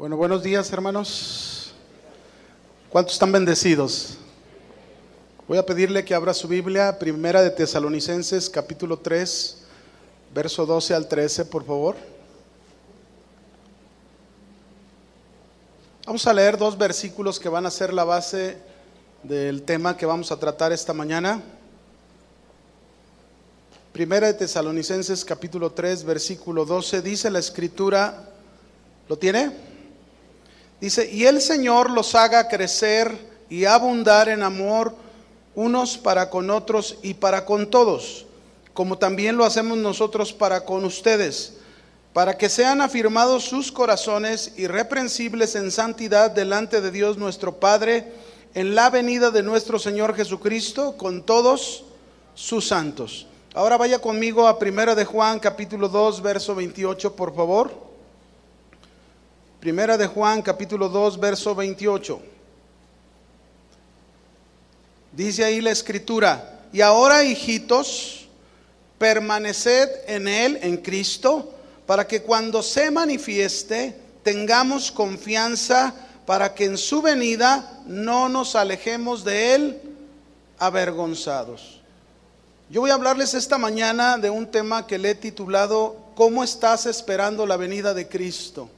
Bueno, buenos días hermanos. ¿Cuántos están bendecidos? Voy a pedirle que abra su Biblia, Primera de Tesalonicenses, capítulo 3, verso 12 al 13, por favor. Vamos a leer dos versículos que van a ser la base del tema que vamos a tratar esta mañana. Primera de Tesalonicenses capítulo 3 versículo 12 dice la escritura, ¿lo tiene? Dice, y el Señor los haga crecer y abundar en amor unos para con otros y para con todos, como también lo hacemos nosotros para con ustedes, para que sean afirmados sus corazones irreprensibles en santidad delante de Dios nuestro Padre, en la venida de nuestro Señor Jesucristo con todos sus santos. Ahora vaya conmigo a Primera de Juan capítulo 2 verso 28, por favor. Primera de Juan capítulo 2 verso 28. Dice ahí la escritura, y ahora hijitos, permaneced en Él, en Cristo, para que cuando se manifieste tengamos confianza para que en su venida no nos alejemos de Él avergonzados. Yo voy a hablarles esta mañana de un tema que le he titulado ¿Cómo estás esperando la venida de Cristo?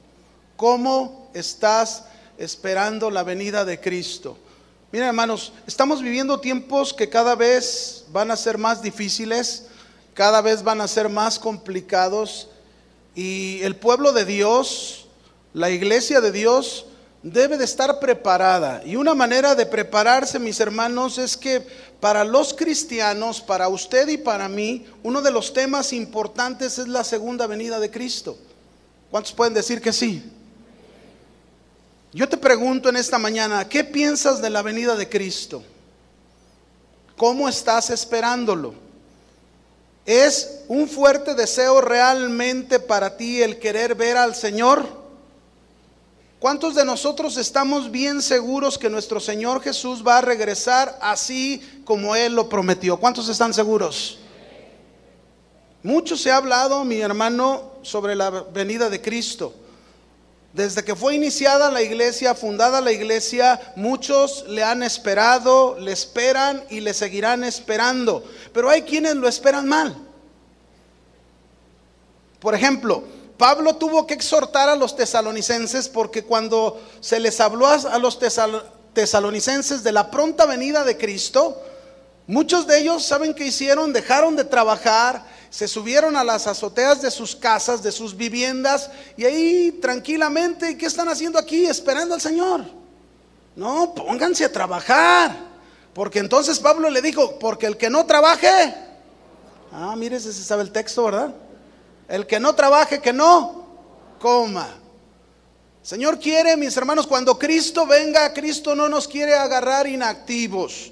¿Cómo estás esperando la venida de Cristo? Miren hermanos, estamos viviendo tiempos que cada vez van a ser más difíciles, cada vez van a ser más complicados y el pueblo de Dios, la iglesia de Dios, debe de estar preparada. Y una manera de prepararse, mis hermanos, es que para los cristianos, para usted y para mí, uno de los temas importantes es la segunda venida de Cristo. ¿Cuántos pueden decir que sí? Yo te pregunto en esta mañana, ¿qué piensas de la venida de Cristo? ¿Cómo estás esperándolo? ¿Es un fuerte deseo realmente para ti el querer ver al Señor? ¿Cuántos de nosotros estamos bien seguros que nuestro Señor Jesús va a regresar así como Él lo prometió? ¿Cuántos están seguros? Mucho se ha hablado, mi hermano, sobre la venida de Cristo. Desde que fue iniciada la iglesia, fundada la iglesia, muchos le han esperado, le esperan y le seguirán esperando. Pero hay quienes lo esperan mal. Por ejemplo, Pablo tuvo que exhortar a los tesalonicenses porque cuando se les habló a los tesalonicenses de la pronta venida de Cristo, muchos de ellos, ¿saben qué hicieron? Dejaron de trabajar, se subieron a las azoteas de sus casas, de sus viviendas, y ahí tranquilamente, ¿qué están haciendo aquí? Esperando al Señor. No, pónganse a trabajar. Porque entonces Pablo le dijo, porque el que no trabaje, ah, mire, ese sabe el texto, ¿verdad? El que no trabaje, que no coma. Señor quiere, mis hermanos, cuando Cristo venga, Cristo no nos quiere agarrar inactivos.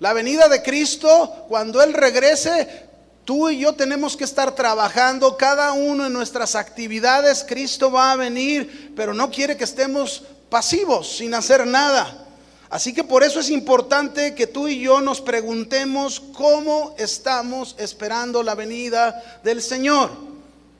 La venida de Cristo, cuando Él regrese, Tú y yo tenemos que estar trabajando cada uno en nuestras actividades. Cristo va a venir, pero no quiere que estemos pasivos, sin hacer nada. Así que por eso es importante que tú y yo nos preguntemos cómo estamos esperando la venida del Señor.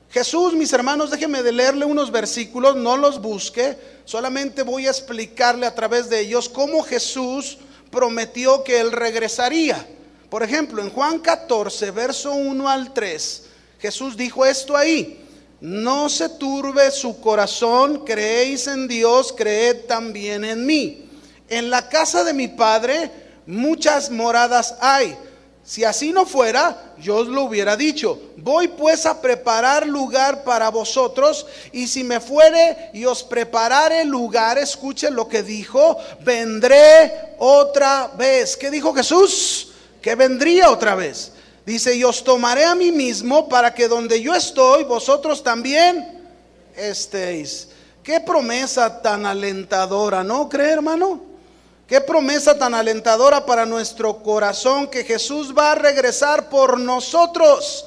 Jesús, mis hermanos, déjenme de leerle unos versículos, no los busque, solamente voy a explicarle a través de ellos cómo Jesús prometió que Él regresaría. Por ejemplo, en Juan 14, verso 1 al 3, Jesús dijo esto ahí. No se turbe su corazón, creéis en Dios, creed también en mí. En la casa de mi Padre muchas moradas hay. Si así no fuera, yo os lo hubiera dicho. Voy pues a preparar lugar para vosotros, y si me fuere y os preparare lugar, escuchen lo que dijo, vendré otra vez. ¿Qué dijo Jesús? Que vendría otra vez. Dice, y os tomaré a mí mismo para que donde yo estoy, vosotros también estéis. Qué promesa tan alentadora, ¿no cree hermano? Qué promesa tan alentadora para nuestro corazón que Jesús va a regresar por nosotros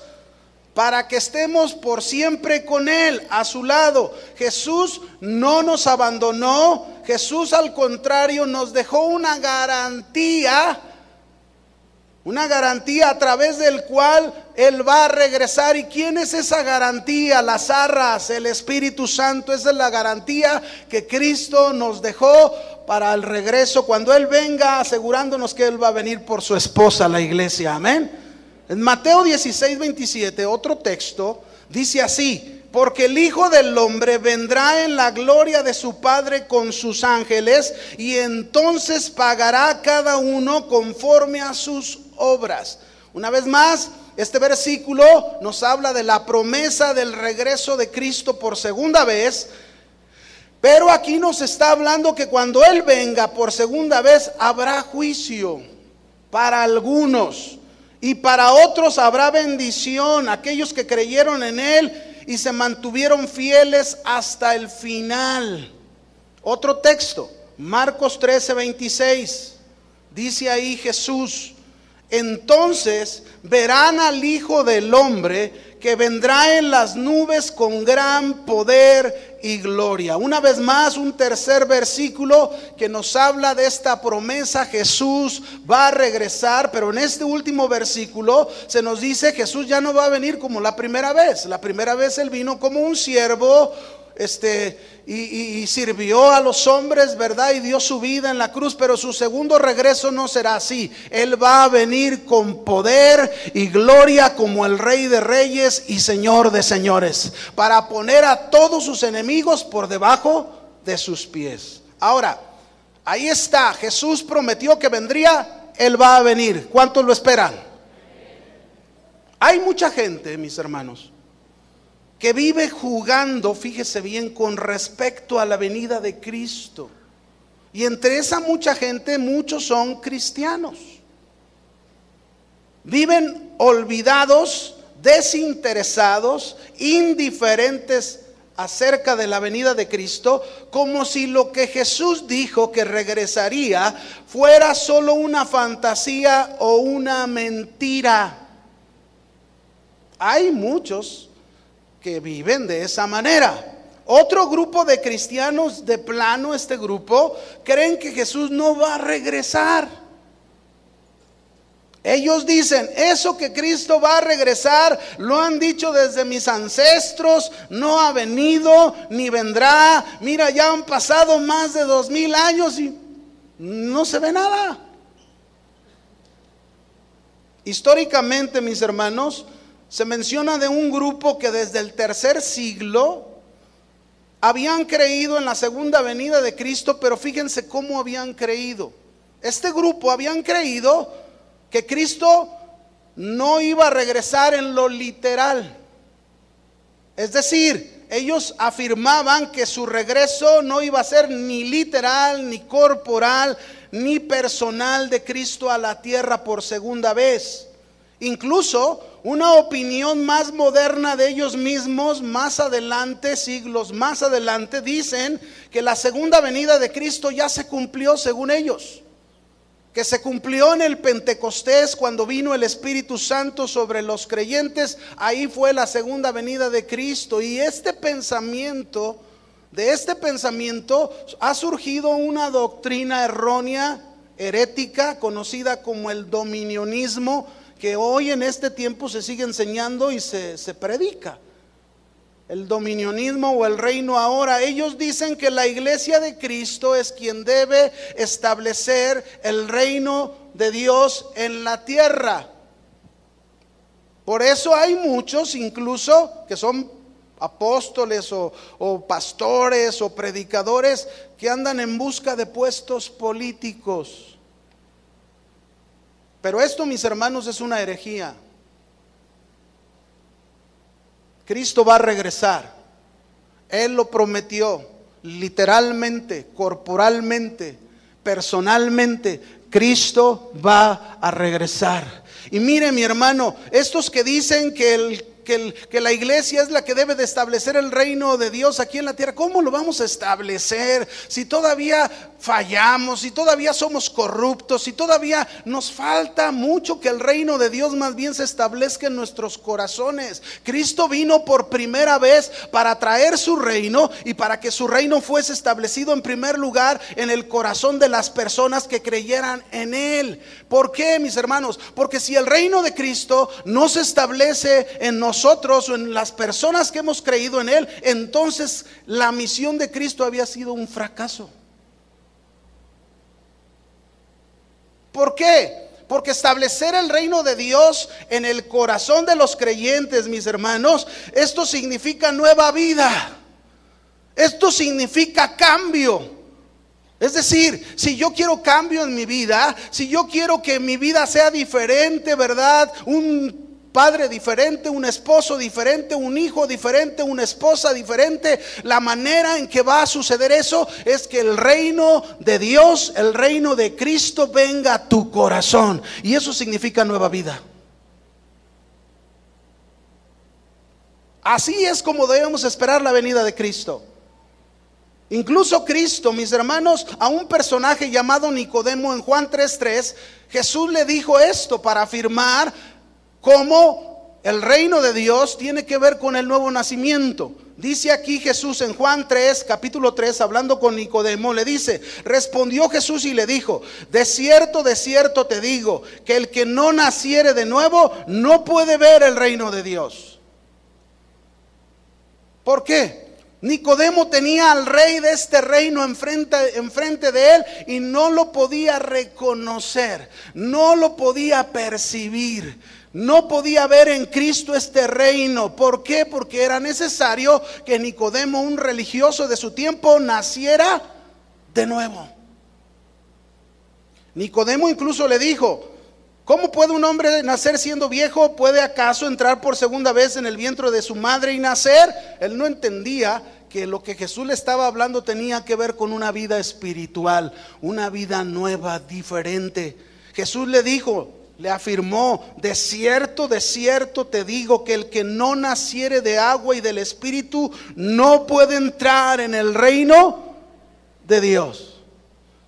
para que estemos por siempre con Él, a su lado. Jesús no nos abandonó, Jesús al contrario nos dejó una garantía Una garantía a través del cual Él va a regresar. ¿Y quién es esa garantía? Las arras, el Espíritu Santo. Esa es la garantía que Cristo nos dejó para el regreso. Cuando Él venga, asegurándonos que Él va a venir por su esposa, la iglesia. Amén. En Mateo 16, 27, otro texto, dice así porque el Hijo del Hombre vendrá en la gloria de su Padre con sus ángeles y entonces pagará cada uno conforme a sus obras. Una vez más, este versículo nos habla de la promesa del regreso de Cristo por segunda vez. Pero aquí nos está hablando que cuando Él venga por segunda vez habrá juicio para algunos y para otros habrá bendición, aquellos que creyeron en Él y se mantuvieron fieles hasta el final. Otro texto, Marcos 13, 26. Dice ahí Jesús, entonces verán al Hijo del Hombre que vendrá en las nubes con gran poder y gloria. Una vez más, un tercer versículo que nos habla de esta promesa. Jesús va a regresar, pero en este último versículo se nos dice Jesús ya no va a venir como la primera vez. La primera vez él vino como un siervo, este, y, sirvió a los hombres, ¿verdad? Y dio su vida en la cruz, pero su segundo regreso no será así. Él va a venir con poder y gloria como el Rey de Reyes y Señor de Señores, para poner a todos sus enemigos por debajo de sus pies. Ahora, ahí está, Jesús prometió que vendría, Él va a venir. ¿Cuántos lo esperan? Hay mucha gente, mis hermanos, que vive jugando, fíjese bien, con respecto a la venida de Cristo. Y entre esa mucha gente, muchos son cristianos. Viven olvidados, desinteresados, indiferentes acerca de la venida de Cristo, como si lo que Jesús dijo que regresaría fuera solo una fantasía o una mentira. Hay muchos que viven de esa manera. Otro grupo de cristianos de plano, este grupo, creen que Jesús no va a regresar. Ellos dicen, eso que Cristo va a regresar, lo han dicho desde mis ancestros, no ha venido ni vendrá. Mira, ya han pasado más de dos mil años y no se ve nada. Históricamente, mis hermanos, se menciona de un grupo que desde el tercer siglo habían creído en la segunda venida de Cristo, pero fíjense cómo habían creído. Este grupo habían creído que Cristo no iba a regresar en lo literal. Es decir, ellos afirmaban que su regreso no iba a ser ni literal, ni corporal, ni personal de Cristo a la tierra por segunda vez. Incluso una opinión más moderna de ellos mismos, más adelante, siglos más adelante, dicen que la segunda venida de Cristo ya se cumplió según ellos. Que se cumplió en el Pentecostés cuando vino el Espíritu Santo sobre los creyentes. Ahí fue la segunda venida de Cristo. Y este pensamiento, de este pensamiento ha surgido una doctrina errónea, herética, conocida como el dominionismo que hoy en este tiempo se sigue enseñando y se, predica. El dominionismo o el reino ahora. Ellos dicen que la iglesia de Cristo es quien debe establecer el reino de Dios en la tierra. Por eso hay muchos incluso que son apóstoles o, o, pastores o predicadores que andan en busca de puestos políticos. Pero esto, mis hermanos, es una herejía. Cristo va a regresar. Él lo prometió literalmente, corporalmente, personalmente. Cristo va a regresar. Y mire mi hermano, estos que dicen que el que, la iglesia es la que debe de establecer el reino de Dios aquí en la tierra. ¿Cómo lo vamos a establecer si todavía fallamos, si todavía somos corruptos, si todavía nos falta mucho que el reino de Dios más bien se establezca en nuestros corazones? Cristo vino por primera vez para traer su reino y para que su reino fuese establecido en primer lugar en el corazón de las personas que creyeran en Él. ¿Por qué, mis hermanos? Porque si el reino de Cristo no se establece en nosotros o en las personas que hemos creído en Él, entonces la misión de Cristo había sido un fracaso. ¿Por qué? Porque establecer el reino de Dios en el corazón de los creyentes, mis hermanos, esto significa nueva vida. Esto significa cambio. Es decir, si yo quiero cambio en mi vida, si yo quiero que mi vida sea diferente, ¿verdad? Un padre diferente, un esposo diferente, un hijo diferente, una esposa diferente. La manera en que va a suceder eso es que el reino de Dios, el reino de Cristo venga a tu corazón. Y eso significa nueva vida. Así es como debemos esperar la venida de Cristo. Incluso Cristo, mis hermanos, a un personaje llamado Nicodemo en Juan 3:3, Jesús le dijo esto para afirmar cómo el reino de Dios tiene que ver con el nuevo nacimiento. Dice aquí Jesús en Juan 3, capítulo 3, hablando con Nicodemo, le dice, respondió Jesús y le dijo, de cierto, de cierto te digo, que el que no naciere de nuevo no puede ver el reino de Dios. ¿Por qué? Nicodemo tenía al rey de este reino enfrente, enfrente, de él y no lo podía reconocer, no lo podía percibir, no podía ver en Cristo este reino. ¿Por qué? Porque era necesario que Nicodemo, un religioso de su tiempo, naciera de nuevo. Nicodemo incluso le dijo, ¿Cómo puede un hombre nacer siendo viejo? ¿Puede acaso entrar por segunda vez en el vientre de su madre y nacer? Él no entendía que lo que Jesús le estaba hablando tenía que ver con una vida espiritual, una vida nueva, diferente. Jesús le dijo, le afirmó, de cierto, de cierto te digo que el que no naciere de agua y del Espíritu no puede entrar en el reino de Dios.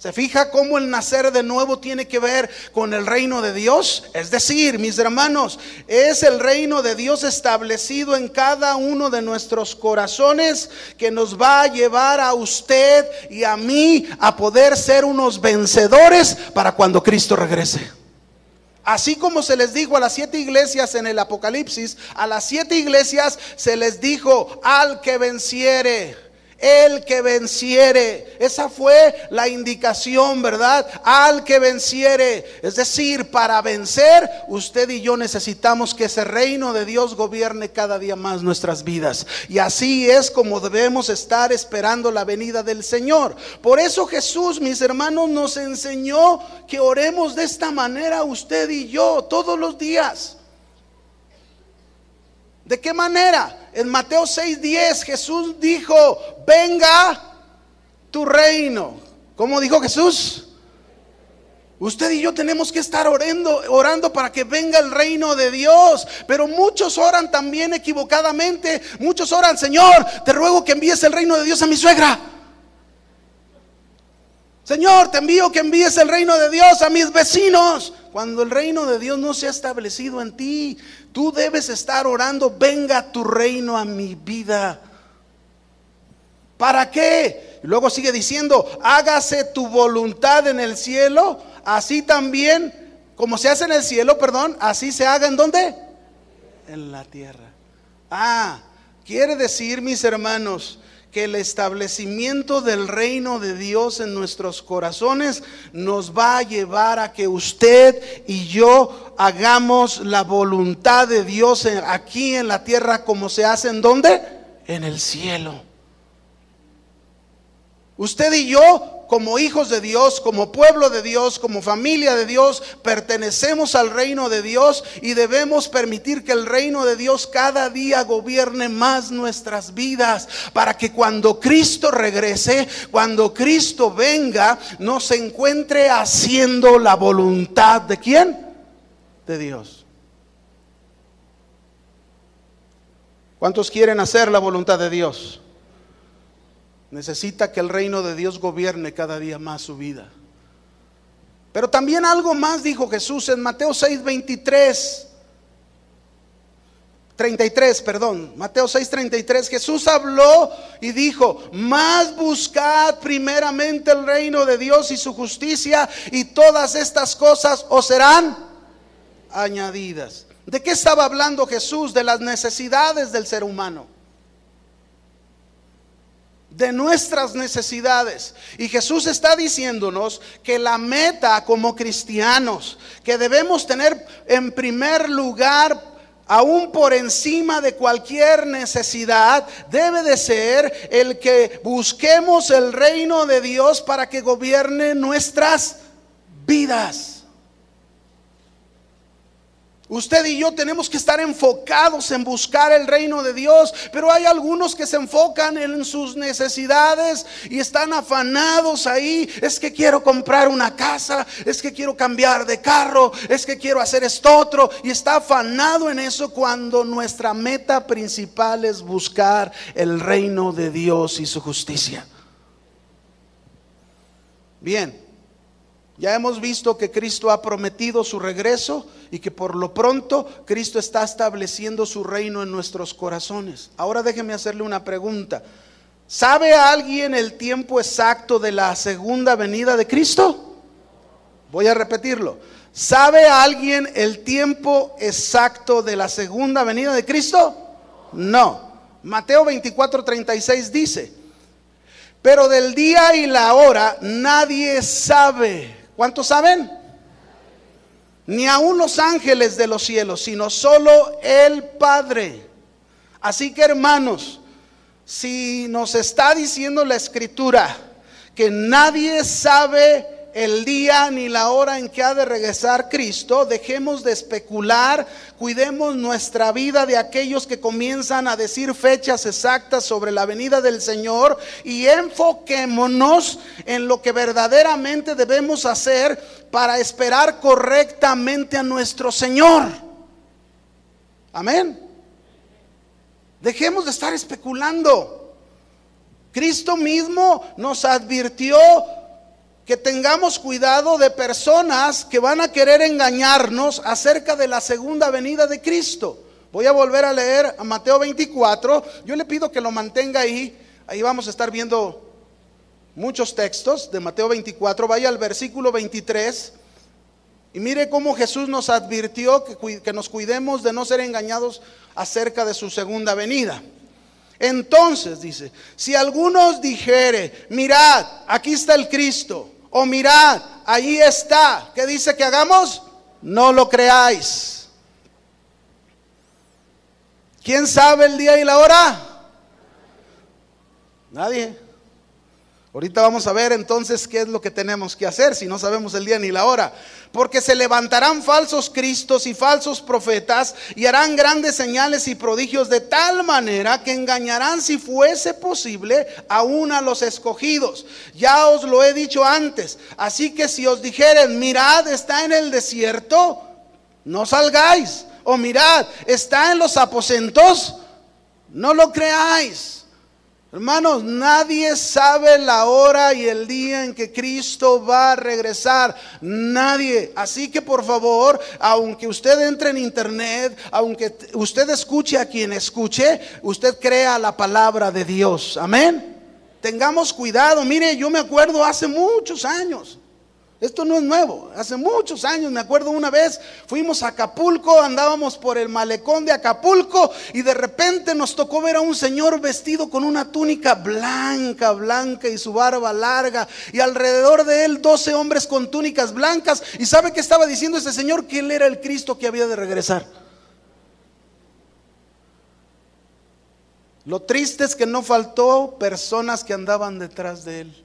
¿Se fija cómo el nacer de nuevo tiene que ver con el reino de Dios? Es decir, mis hermanos, es el reino de Dios establecido en cada uno de nuestros corazones que nos va a llevar a usted y a mí a poder ser unos vencedores para cuando Cristo regrese. Así como se les dijo a las siete iglesias en el Apocalipsis, a las siete iglesias se les dijo al que venciere el que venciere. Esa fue la indicación, ¿verdad? Al que venciere. Es decir, para vencer, usted y yo necesitamos que ese reino de Dios gobierne cada día más nuestras vidas. Y así es como debemos estar esperando la venida del Señor. Por eso Jesús, mis hermanos, nos enseñó que oremos de esta manera usted y yo todos los días. ¿De qué manera? En Mateo 6:10 Jesús dijo, venga tu reino. ¿Cómo dijo Jesús? Usted y yo tenemos que estar orando, orando para que venga el reino de Dios. Pero muchos oran también equivocadamente. Muchos oran, Señor, te ruego que envíes el reino de Dios a mi suegra. Señor, te envío que envíes el reino de Dios a mis vecinos. Cuando el reino de Dios no se ha establecido en ti, tú debes estar orando, venga tu reino a mi vida. ¿Para qué? Y luego sigue diciendo, hágase tu voluntad en el cielo, así también, como se hace en el cielo, perdón, así se haga en dónde? En la tierra. Ah, quiere decir, mis hermanos, que el establecimiento del reino de Dios en nuestros corazones nos va a llevar a que usted y yo hagamos la voluntad de Dios aquí en la tierra como se hace en dónde? En el cielo. Usted y yo como hijos de Dios, como pueblo de Dios, como familia de Dios, pertenecemos al reino de Dios y debemos permitir que el reino de Dios cada día gobierne más nuestras vidas para que cuando Cristo regrese, cuando Cristo venga, nos encuentre haciendo la voluntad de quién? De Dios. ¿Cuántos quieren hacer la voluntad de Dios? Necesita que el reino de Dios gobierne cada día más su vida. Pero también algo más dijo Jesús en Mateo 6, 23. 33, perdón, Mateo 6, 33, Jesús habló y dijo, más buscad primeramente el reino de Dios y su justicia y todas estas cosas os serán añadidas. ¿De qué estaba hablando Jesús? De las necesidades del ser humano. De nuestras necesidades. Y Jesús está diciéndonos que la meta como cristianos, que debemos tener en primer lugar aún por encima de cualquier necesidad, debe de ser el que busquemos el reino de Dios para que gobierne nuestras vidas. Usted y yo tenemos que estar enfocados en buscar el reino de Dios, pero hay algunos que se enfocan en sus necesidades y están afanados ahí. Es que quiero comprar una casa, es que quiero cambiar de carro, es que quiero hacer esto otro y está afanado en eso cuando nuestra meta principal es buscar el reino de Dios y su justicia. Bien, ya hemos visto que Cristo ha prometido su regreso y que por lo pronto Cristo está estableciendo su reino en nuestros corazones. Ahora déjeme hacerle una pregunta. ¿Sabe alguien el tiempo exacto de la segunda venida de Cristo? Voy a repetirlo. ¿Sabe alguien el tiempo exacto de la segunda venida de Cristo? No. Mateo 24, 36 dice, pero del día y la hora nadie sabe ¿Cuántos saben? Ni aún los ángeles de los cielos, sino solo el Padre. Así que hermanos, si nos está diciendo la escritura que nadie sabe el día ni la hora en que ha de regresar Cristo, dejemos de especular, cuidemos nuestra vida de aquellos que comienzan a decir fechas exactas sobre la venida del Señor y enfoquémonos en lo que verdaderamente debemos hacer para esperar correctamente a nuestro Señor. Amén. Dejemos de estar especulando. Cristo mismo nos advirtió que tengamos cuidado de personas que van a querer engañarnos acerca de la segunda venida de Cristo. Voy a volver a leer a Mateo 24. Yo le pido que lo mantenga ahí. Ahí vamos a estar viendo muchos textos de Mateo 24. Vaya al versículo 23. Y mire cómo Jesús nos advirtió que, nos cuidemos de no ser engañados acerca de su segunda venida. Entonces dice, si algunos dijere, mirad, aquí está el Cristo, o mirad, ahí está, ¿qué dice que hagamos? No lo creáis. ¿Quién sabe el día y la hora? Nadie. Ahorita vamos a ver entonces qué es lo que tenemos que hacer si no sabemos el día ni la hora. Porque se levantarán falsos cristos y falsos profetas y harán grandes señales y prodigios de tal manera que engañarán si fuese posible aún a los escogidos. Ya os lo he dicho antes. Así que si os dijeren, mirad, está en el desierto, no salgáis. O mirad, está en los aposentos, no lo creáis. Hermanos, nadie sabe la hora y el día en que Cristo va a regresar. Nadie. Así que por favor, aunque usted entre en internet, aunque usted escuche a quien escuche, usted crea la palabra de Dios. Amén. Tengamos cuidado. Mire, yo me acuerdo hace muchos años. Esto no es nuevo. Hace muchos años, me acuerdo una vez, fuimos a Acapulco, andábamos por el malecón de Acapulco y de repente nos tocó ver a un señor vestido con una túnica blanca, blanca y su barba larga y alrededor de él 12 hombres con túnicas blancas. ¿Y sabe qué estaba diciendo ese señor? Que él era el Cristo que había de regresar. Lo triste es que no faltó personas que andaban detrás de él.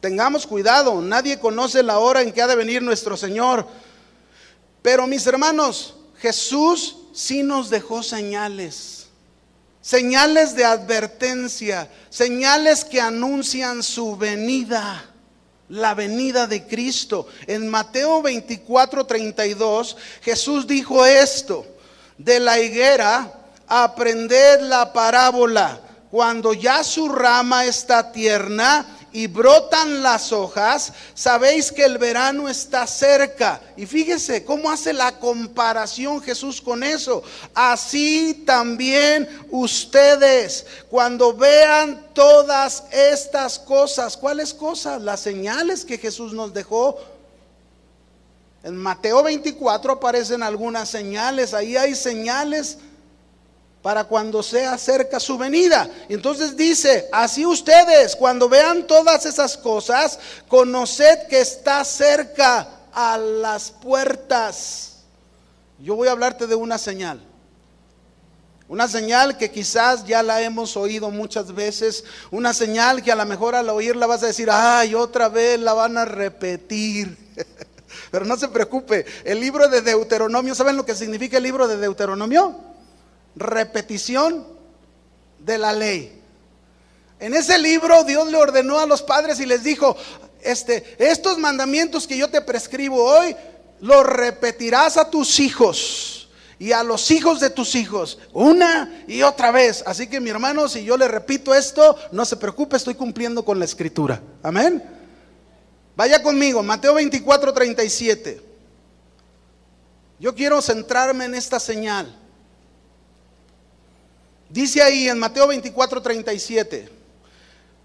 Tengamos cuidado, nadie conoce la hora en que ha de venir nuestro Señor. Pero mis hermanos, Jesús sí nos dejó señales, señales de advertencia, señales que anuncian su venida. la venida de Cristo. En Mateo 24, 32, Jesús dijo esto, de la higuera, aprended la parábola, cuando ya su rama está tierna, y brotan las hojas, sabéis que el verano está cerca. Y fíjese cómo hace la comparación Jesús con eso. Así también ustedes, cuando vean todas estas cosas, ¿cuáles cosas? Las señales que Jesús nos dejó. En Mateo 24 aparecen algunas señales, ahí hay señales para cuando sea cerca su venida. Entonces dice, así ustedes, cuando vean todas esas cosas, conoced que está cerca a las puertas. Yo voy a hablarte de una señal. Una señal que quizás ya la hemos oído muchas veces. Una señal que a lo mejor al oírla vas a decir, ay, otra vez la van a repetir. Pero no se preocupe, el libro de Deuteronomio, ¿saben lo que significa el libro de Deuteronomio? Repetición de la ley. En ese libro Dios le ordenó a los padres y les dijo, este, estos mandamientos que yo te prescribo hoy, los repetirás a tus hijos y a los hijos de tus hijos, una y otra vez. Así que mi hermano, si yo le repito esto, no se preocupe, estoy cumpliendo con la escritura. Amén. Vaya conmigo, Mateo 24, 37. Yo quiero centrarme en esta señal. Dice ahí en Mateo 24, 37,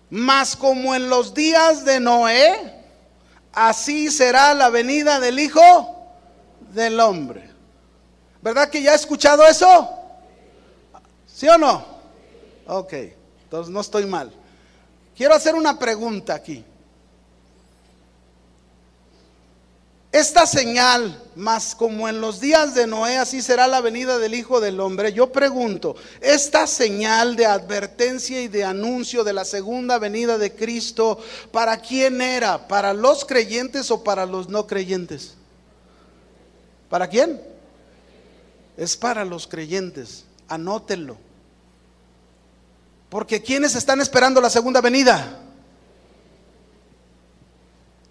mas como en los días de Noé, así será la venida del Hijo del Hombre. ¿Verdad que ya ha escuchado eso? ¿Sí o no? Ok, entonces no estoy mal. Quiero hacer una pregunta aquí. Esta señal, más como en los días de Noé, así será la venida del Hijo del Hombre. Yo pregunto, esta señal de advertencia y de anuncio de la segunda venida de Cristo, ¿para quién era? ¿Para los creyentes o para los no creyentes? ¿Para quién? Es para los creyentes. Anótenlo. Porque ¿quiénes están esperando la segunda venida?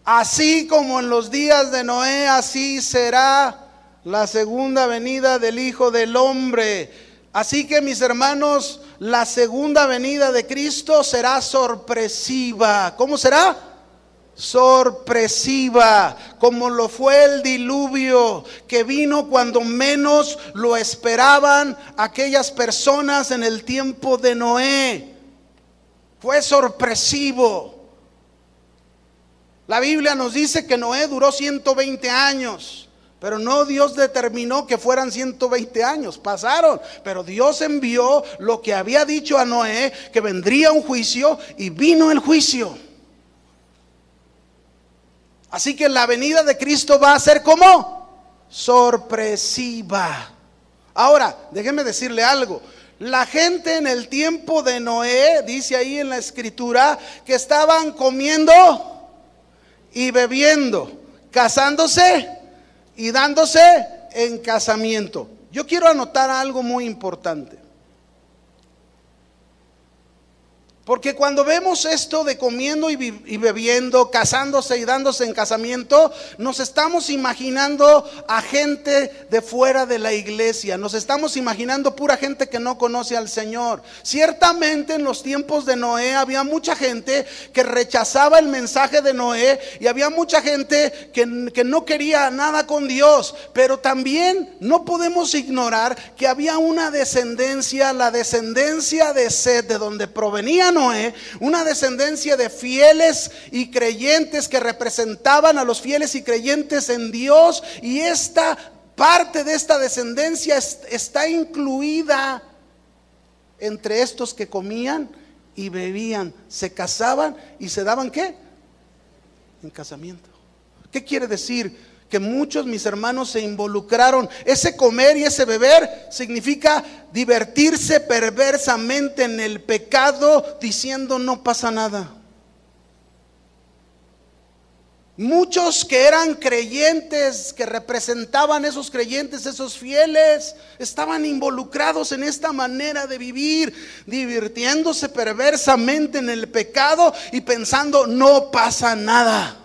Así como en los días de Noé, así será la segunda venida del Hijo del Hombre. Así que mis hermanos, la segunda venida de Cristo será sorpresiva. ¿Cómo será? Sorpresiva, como lo fue el diluvio que vino cuando menos lo esperaban aquellas personas en el tiempo de Noé. Fue sorpresivo. La Biblia nos dice que Noé duró 120 años, pero no Dios determinó que fueran 120 años, pasaron, pero Dios envió lo que había dicho a Noé, que vendría un juicio y vino el juicio. Así que la venida de Cristo va a ser como sorpresiva. Ahora, déjeme decirle algo. La gente en el tiempo de Noé, dice ahí en la escritura, que estaban comiendo y bebiendo, casándose y dándose en casamiento. Yo quiero anotar algo muy importante. Porque cuando vemos esto de comiendo y, bebiendo, casándose y dándose en casamiento, nos estamos imaginando a gente de fuera de la iglesia, nos estamos imaginando pura gente que no conoce al Señor. Ciertamente en los tiempos de Noé había mucha gente que rechazaba el mensaje de Noé y había mucha gente que, que no quería nada con Dios, pero también no podemos ignorar que había una descendencia, la descendencia de Sed, de donde provenía Noé, una descendencia de fieles y creyentes que representaban a los fieles y creyentes en Dios. Y esta parte de esta descendencia está incluida entre estos que comían y bebían, se casaban y se daban qué? En casamiento. ¿Qué quiere decir? Que muchos mis hermanos se involucraron. Ese comer y ese beber significa divertirse perversamente en el pecado diciendo no pasa nada. Muchos que eran creyentes, que representaban esos creyentes, esos fieles, estaban involucrados en esta manera de vivir, divirtiéndose perversamente en el pecado y pensando no pasa nada.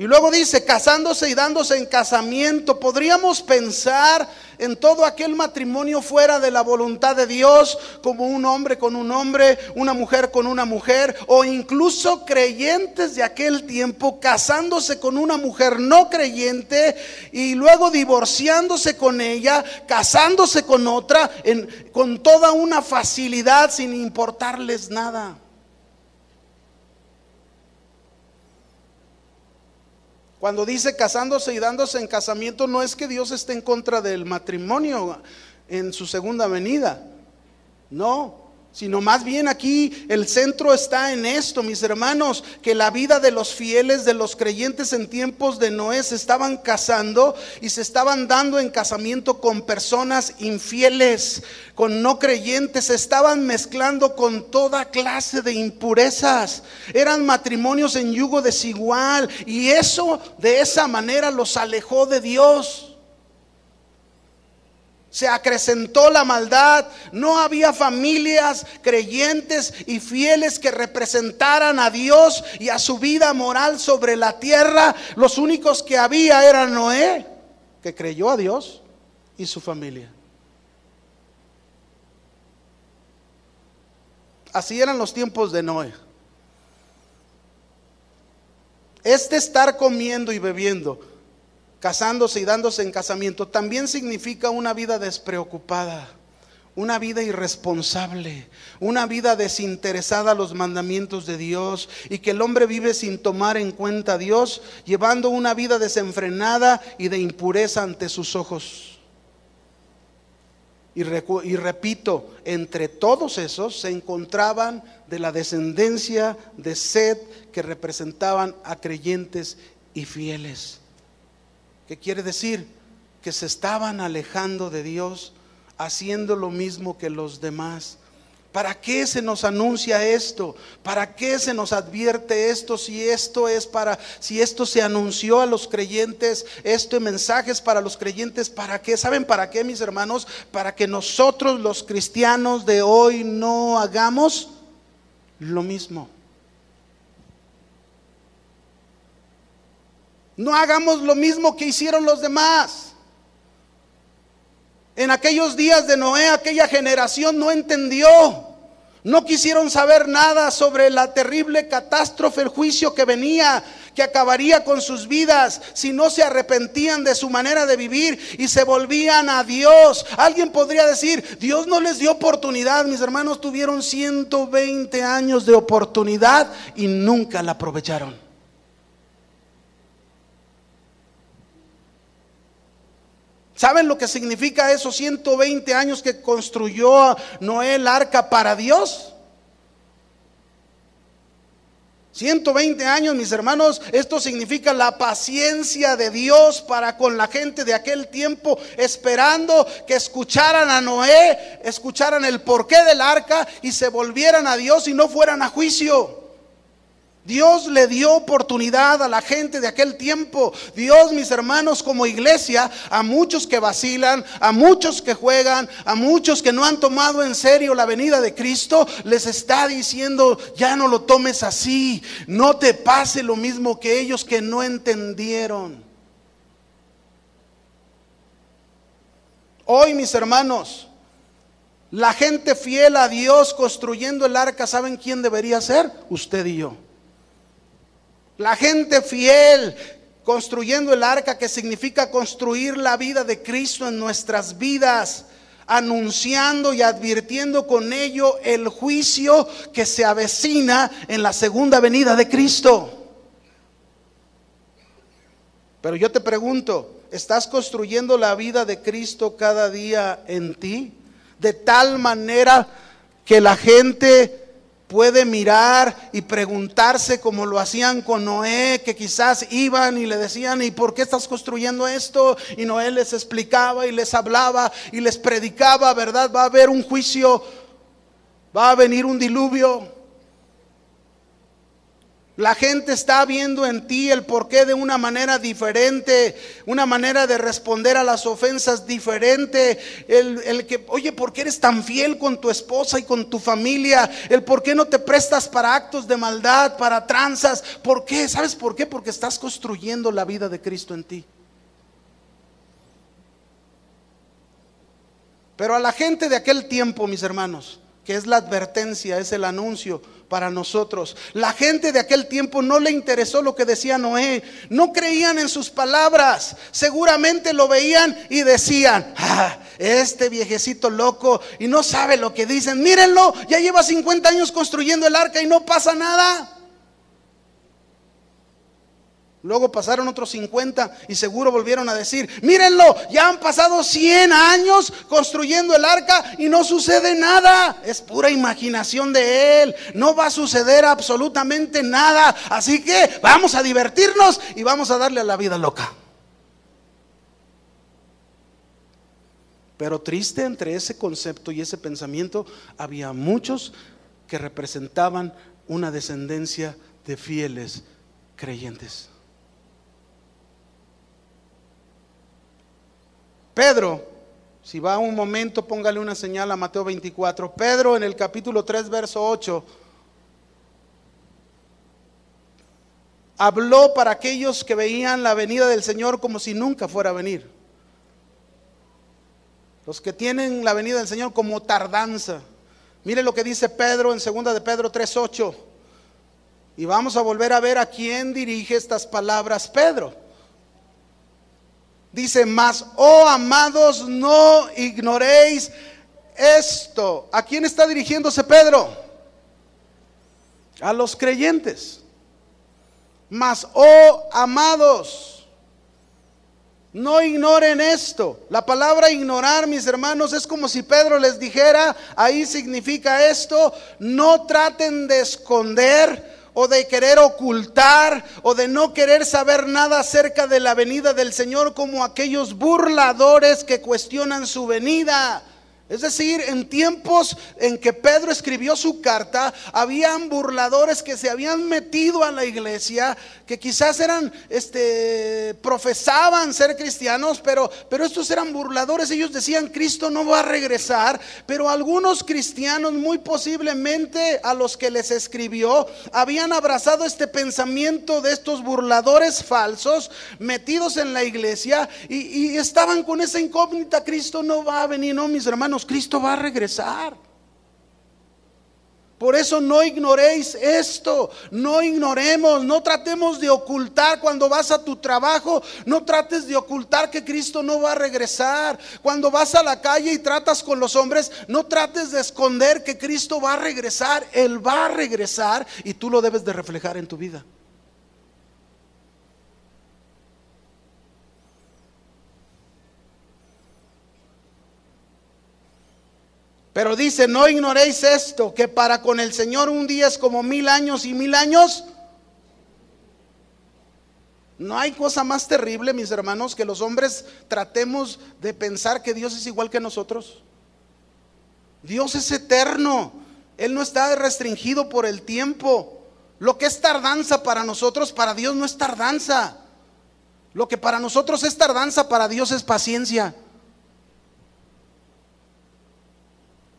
Y luego dice, casándose y dándose en casamiento. Podríamos pensar en todo aquel matrimonio fuera de la voluntad de Dios, como un hombre con un hombre, una mujer con una mujer, o incluso creyentes de aquel tiempo casándose con una mujer no creyente y luego divorciándose con ella, casándose con otra, con toda una facilidad sin importarles nada. Cuando dice casándose y dándose en casamiento, no es que Dios esté en contra del matrimonio en su segunda venida. No, sino más bien aquí el centro está en esto, mis hermanos, que la vida de los fieles, de los creyentes en tiempos de Noé se estaban casando y se estaban dando en casamiento con personas infieles, con no creyentes, se estaban mezclando con toda clase de impurezas. Eran matrimonios en yugo desigual y eso de esa manera los alejó de Dios se acrecentó la maldad, no había familias creyentes y fieles que representaran a Dios y a su vida moral sobre la tierra. Los únicos que había era Noé, que creyó a Dios, y su familia. Así eran los tiempos de Noé. Este estar comiendo y bebiendo casándose y dándose en casamiento, también significa una vida despreocupada, una vida irresponsable, una vida desinteresada a los mandamientos de Dios y que el hombre vive sin tomar en cuenta a Dios, llevando una vida desenfrenada y de impureza ante sus ojos. Y, y, repito, entre todos esos se encontraban de la descendencia de Sed que representaban a creyentes y fieles. ¿Qué quiere decir? Que se estaban alejando de Dios, haciendo lo mismo que los demás. ¿Para qué se nos anuncia esto? ¿Para qué se nos advierte esto? Si esto es para, si esto se anunció a los creyentes, esto mensajes para los creyentes, ¿para qué? ¿Saben para qué, mis hermanos? Para que nosotros los cristianos de hoy no hagamos lo mismo. No hagamos lo mismo que hicieron los demás. En aquellos días de Noé, aquella generación no entendió. No quisieron saber nada sobre la terrible catástrofe, el juicio que venía, que acabaría con sus vidas si no se arrepentían de su manera de vivir y se volvían a Dios. Alguien podría decir, Dios no les dio oportunidad. Mis hermanos tuvieron 120 años de oportunidad y nunca la aprovecharon. ¿Saben lo que significa esos 120 años que construyó Noé el arca para Dios? 120 años, mis hermanos, esto significa la paciencia de Dios para con la gente de aquel tiempo, esperando que escucharan a Noé, escucharan el porqué del arca y se volvieran a Dios y no fueran a juicio. Dios le dio oportunidad a la gente de aquel tiempo. Dios, mis hermanos, como iglesia, a muchos que vacilan, a muchos que juegan, a muchos que no han tomado en serio la venida de Cristo, les está diciendo, ya no lo tomes así, no te pase lo mismo que ellos que no entendieron. Hoy, mis hermanos, la gente fiel a Dios construyendo el arca, ¿saben quién debería ser? Usted y yo. La gente fiel construyendo el arca que significa construir la vida de Cristo en nuestras vidas, anunciando y advirtiendo con ello el juicio que se avecina en la segunda venida de Cristo. Pero yo te pregunto, ¿estás construyendo la vida de Cristo cada día en ti? De tal manera que la gente puede mirar y preguntarse como lo hacían con Noé, que quizás iban y le decían, ¿y por qué estás construyendo esto? Y Noé les explicaba y les hablaba y les predicaba, ¿verdad? Va a haber un juicio, va a venir un diluvio. La gente está viendo en ti el porqué de una manera diferente, una manera de responder a las ofensas diferente. El, el, que, oye, ¿por qué eres tan fiel con tu esposa y con tu familia? El por qué no te prestas para actos de maldad, para tranzas. ¿Por qué? ¿Sabes por qué? Porque estás construyendo la vida de Cristo en ti. Pero a la gente de aquel tiempo, mis hermanos, que es la advertencia, es el anuncio para nosotros. La gente de aquel tiempo no le interesó lo que decía Noé, no creían en sus palabras, seguramente lo veían y decían, ah, este viejecito loco y no sabe lo que dicen, mírenlo, ya lleva 50 años construyendo el arca y no pasa nada. Luego pasaron otros 50 y seguro volvieron a decir, mírenlo, ya han pasado 100 años construyendo el arca y no sucede nada. Es pura imaginación de él. No va a suceder absolutamente nada. Así que vamos a divertirnos y vamos a darle a la vida loca. Pero triste entre ese concepto y ese pensamiento, había muchos que representaban una descendencia de fieles creyentes. Pedro, si va un momento, póngale una señal a Mateo 24. Pedro en el capítulo 3, verso 8, habló para aquellos que veían la venida del Señor como si nunca fuera a venir. Los que tienen la venida del Señor como tardanza. Mire lo que dice Pedro en 2 de Pedro 3:8. Y vamos a volver a ver a quién dirige estas palabras Pedro. Dice, mas, oh amados, no ignoréis esto. ¿A quién está dirigiéndose Pedro? A los creyentes. Mas, oh amados, no ignoren esto. La palabra ignorar, mis hermanos, es como si Pedro les dijera, ahí significa esto, no traten de esconder o de querer ocultar o de no querer saber nada acerca de la venida del Señor como aquellos burladores que cuestionan su venida. Es decir, en tiempos en que Pedro escribió su carta, habían burladores que se habían metido a la iglesia, que quizás eran, este, profesaban ser cristianos, pero, pero estos eran burladores. Ellos decían, Cristo no va a regresar, pero algunos cristianos, muy posiblemente a los que les escribió, habían abrazado este pensamiento de estos burladores falsos, metidos en la iglesia, y, y estaban con esa incógnita, Cristo no va a venir, no, mis hermanos Cristo va a regresar. Por eso no ignoréis esto, no ignoremos, no tratemos de ocultar cuando vas a tu trabajo, no trates de ocultar que Cristo no va a regresar. Cuando vas a la calle y tratas con los hombres, no trates de esconder que Cristo va a regresar, Él va a regresar y tú lo debes de reflejar en tu vida. Pero dice, no ignoréis esto, que para con el Señor un día es como mil años y mil años. No hay cosa más terrible, mis hermanos, que los hombres tratemos de pensar que Dios es igual que nosotros. Dios es eterno. Él no está restringido por el tiempo. Lo que es tardanza para nosotros, para Dios no es tardanza. Lo que para nosotros es tardanza, para Dios es paciencia.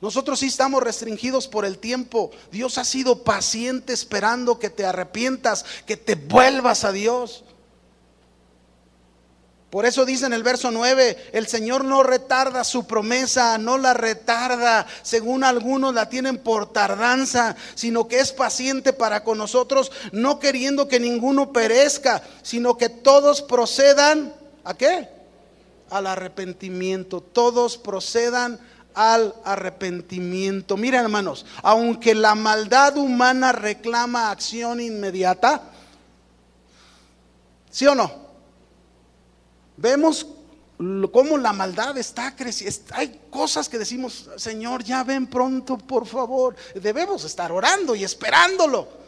Nosotros sí estamos restringidos por el tiempo. Dios ha sido paciente esperando que te arrepientas, que te vuelvas a Dios. Por eso dice en el verso 9, el Señor no retarda su promesa, no la retarda, según algunos la tienen por tardanza, sino que es paciente para con nosotros, no queriendo que ninguno perezca, sino que todos procedan, ¿a qué? Al arrepentimiento, todos procedan al arrepentimiento. Miren hermanos, aunque la maldad humana reclama acción inmediata, ¿sí o no? Vemos cómo la maldad está creciendo. Hay cosas que decimos, Señor, ya ven pronto, por favor. Debemos estar orando y esperándolo.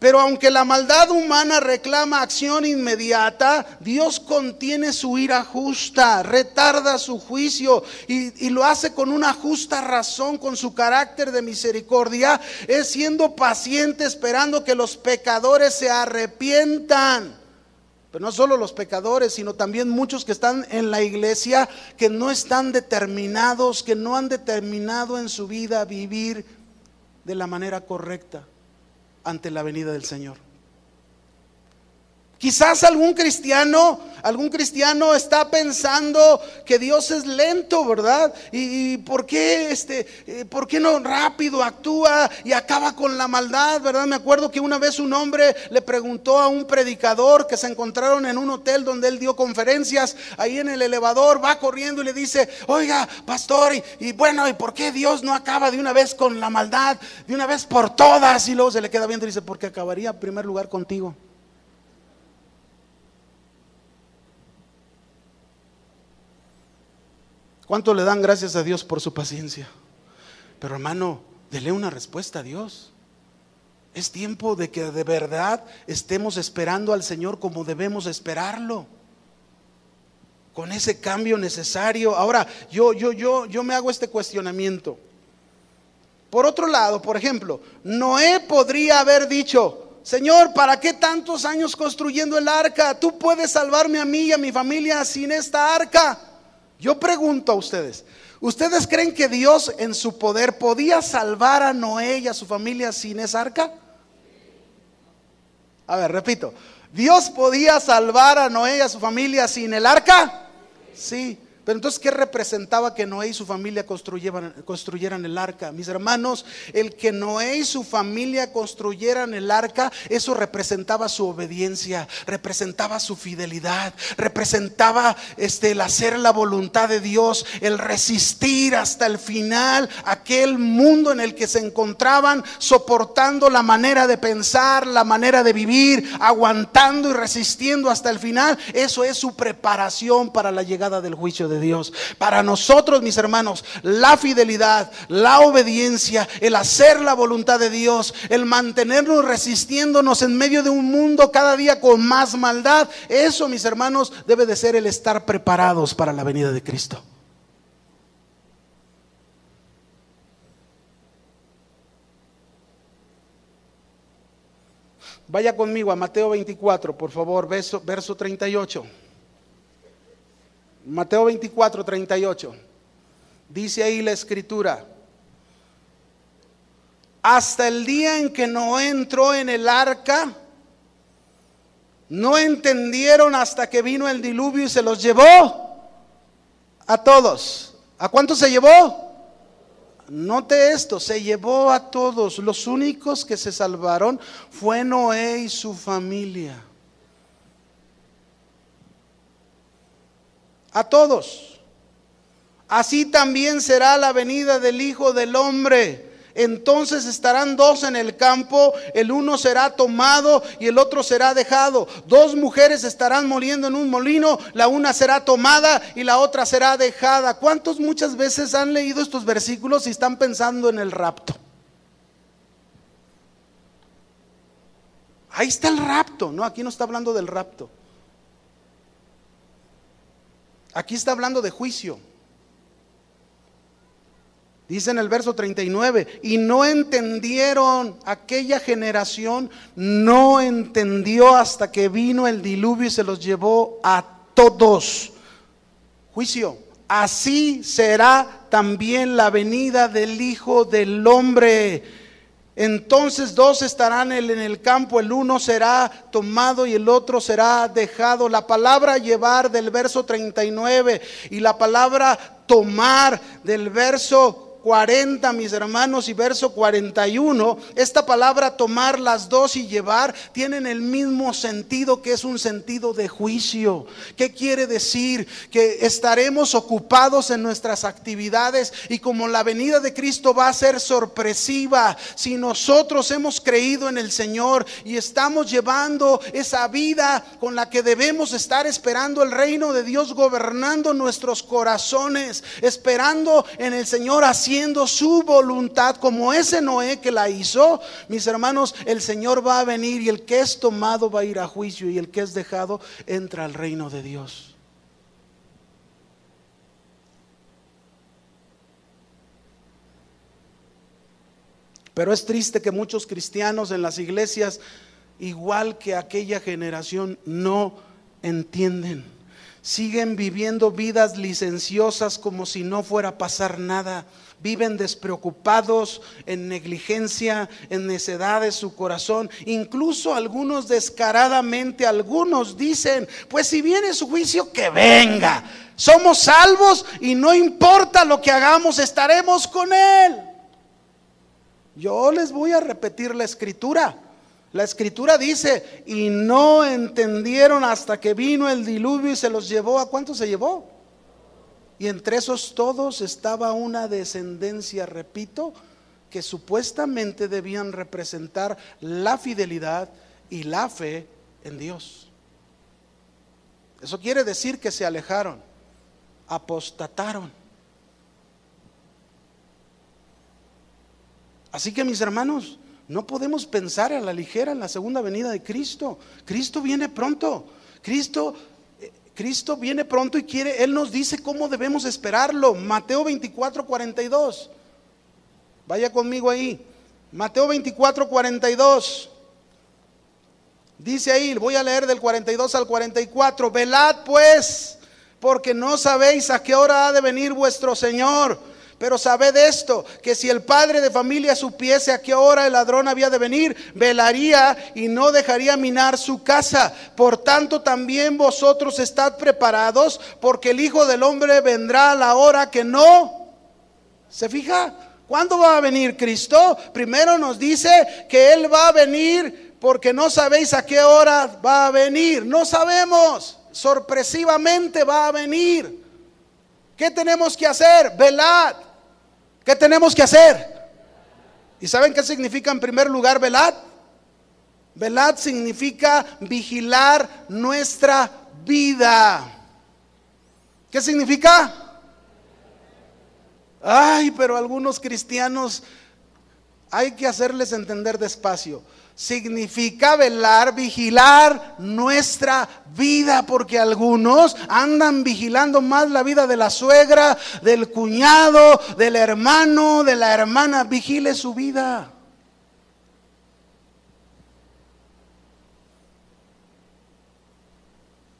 Pero aunque la maldad humana reclama acción inmediata, Dios contiene su ira justa, retarda su juicio y, lo hace con una justa razón, con su carácter de misericordia, es siendo paciente esperando que los pecadores se arrepientan. Pero no solo los pecadores, sino también muchos que están en la iglesia, que no están determinados, que no han determinado en su vida vivir de la manera correcta ante la venida del Señor. Quizás algún cristiano, algún cristiano está pensando que Dios es lento, ¿verdad? Y, por qué este, eh, por qué no rápido actúa y acaba con la maldad, ¿verdad? Me acuerdo que una vez un hombre le preguntó a un predicador que se encontraron en un hotel donde él dio conferencias, ahí en el elevador va corriendo y le dice, "Oiga, pastor, y, y bueno, ¿y por qué Dios no acaba de una vez con la maldad, de una vez por todas?" Y luego se le queda viendo y dice, "Porque acabaría en primer lugar contigo." ¿Cuánto le dan gracias a Dios por su paciencia? Pero hermano, dele una respuesta a Dios. Es tiempo de que de verdad estemos esperando al Señor como debemos esperarlo. Con ese cambio necesario. Ahora, yo yo yo yo me hago este cuestionamiento. Por otro lado, por ejemplo, Noé podría haber dicho, Señor, ¿para qué tantos años construyendo el arca? Tú puedes salvarme a mí y a mi familia sin esta arca. Yo pregunto a ustedes, ¿ustedes creen que Dios en su poder podía salvar a Noé y a su familia sin esa arca? A ver, repito, ¿Dios podía salvar a Noé y a su familia sin el arca? Sí. Pero entonces, ¿qué representaba que Noé y su familia construyeran, construyeran, el arca? Mis hermanos, el que Noé y su familia construyeran el arca, eso representaba su obediencia, representaba su fidelidad, representaba este, el hacer la voluntad de Dios, el resistir hasta el final aquel mundo en el que se encontraban, soportando la manera de pensar, la manera de vivir, aguantando y resistiendo hasta el final. Eso es su preparación para la llegada del juicio Dios. Para nosotros, mis hermanos, la fidelidad, la obediencia, el hacer la voluntad de Dios, el mantenernos resistiéndonos en medio de un mundo cada día con más maldad, eso, mis hermanos, debe de ser el estar preparados para la venida de Cristo. Vaya conmigo a Mateo 24, por favor, verso, verso 38. Mateo 24, 38. Dice ahí la escritura. Hasta el día en que no entró en el arca, no entendieron hasta que vino el diluvio y se los llevó a todos. ¿A cuántos se llevó? Note esto, se llevó a todos. Los únicos que se salvaron fue Noé y su familia. A todos. Así también será la venida del Hijo del Hombre. Entonces estarán dos en el campo, el uno será tomado y el otro será dejado. Dos mujeres estarán moliendo en un molino, la una será tomada y la otra será dejada. ¿Cuántos muchas veces han leído estos versículos y están pensando en el rapto? Ahí está el rapto, no, aquí no está hablando del rapto. Aquí está hablando de juicio. Dice en el verso 39, y no entendieron, aquella generación no entendió hasta que vino el diluvio y se los llevó a todos. Juicio, así será también la venida del Hijo del Hombre. Entonces dos estarán en el campo, el uno será tomado y el otro será dejado. La palabra llevar del verso 39 y la palabra tomar del verso 40, mis hermanos, y verso 41, esta palabra tomar las dos y llevar tienen el mismo sentido que es un sentido de juicio. ¿Qué quiere decir? Que estaremos ocupados en nuestras actividades y como la venida de Cristo va a ser sorpresiva, si nosotros hemos creído en el Señor y estamos llevando esa vida con la que debemos estar esperando el reino de Dios gobernando nuestros corazones, esperando en el Señor así haciendo su voluntad como ese Noé que la hizo, mis hermanos, el Señor va a venir y el que es tomado va a ir a juicio y el que es dejado entra al reino de Dios. Pero es triste que muchos cristianos en las iglesias, igual que aquella generación, no entienden. Siguen viviendo vidas licenciosas como si no fuera a pasar nada. Viven despreocupados, en negligencia, en necedad de su corazón. Incluso algunos descaradamente, algunos dicen, pues si viene su juicio, que venga. Somos salvos y no importa lo que hagamos, estaremos con Él. Yo les voy a repetir la escritura. La escritura dice, y no entendieron hasta que vino el diluvio y se los llevó. ¿A cuánto se llevó? Y entre esos todos estaba una descendencia, repito, que supuestamente debían representar la fidelidad y la fe en Dios. Eso quiere decir que se alejaron, apostataron. Así que mis hermanos, no podemos pensar a la ligera en la segunda venida de Cristo. Cristo viene pronto. Cristo Cristo viene pronto y quiere, Él nos dice cómo debemos esperarlo. Mateo 24, 42. Vaya conmigo ahí. Mateo 24, 42. Dice ahí, voy a leer del 42 al 44. Velad pues, porque no sabéis a qué hora ha de venir vuestro Señor pero sabed esto, que si el padre de familia supiese a qué hora el ladrón había de venir, velaría y no dejaría minar su casa. Por tanto, también vosotros estad preparados, porque el Hijo del Hombre vendrá a la hora que no. ¿Se fija? ¿Cuándo va a venir Cristo? Primero nos dice que Él va a venir porque no sabéis a qué hora va a venir. No sabemos. Sorpresivamente va a venir. ¿Qué tenemos que hacer? Velad. ¿Qué tenemos que hacer? ¿Y saben qué significa en primer lugar velad? Velad significa vigilar nuestra vida. ¿Qué significa? Ay, pero algunos cristianos hay que hacerles entender despacio significa velar, vigilar nuestra vida, porque algunos andan vigilando más la vida de la suegra, del cuñado, del hermano, de la hermana. Vigile su vida.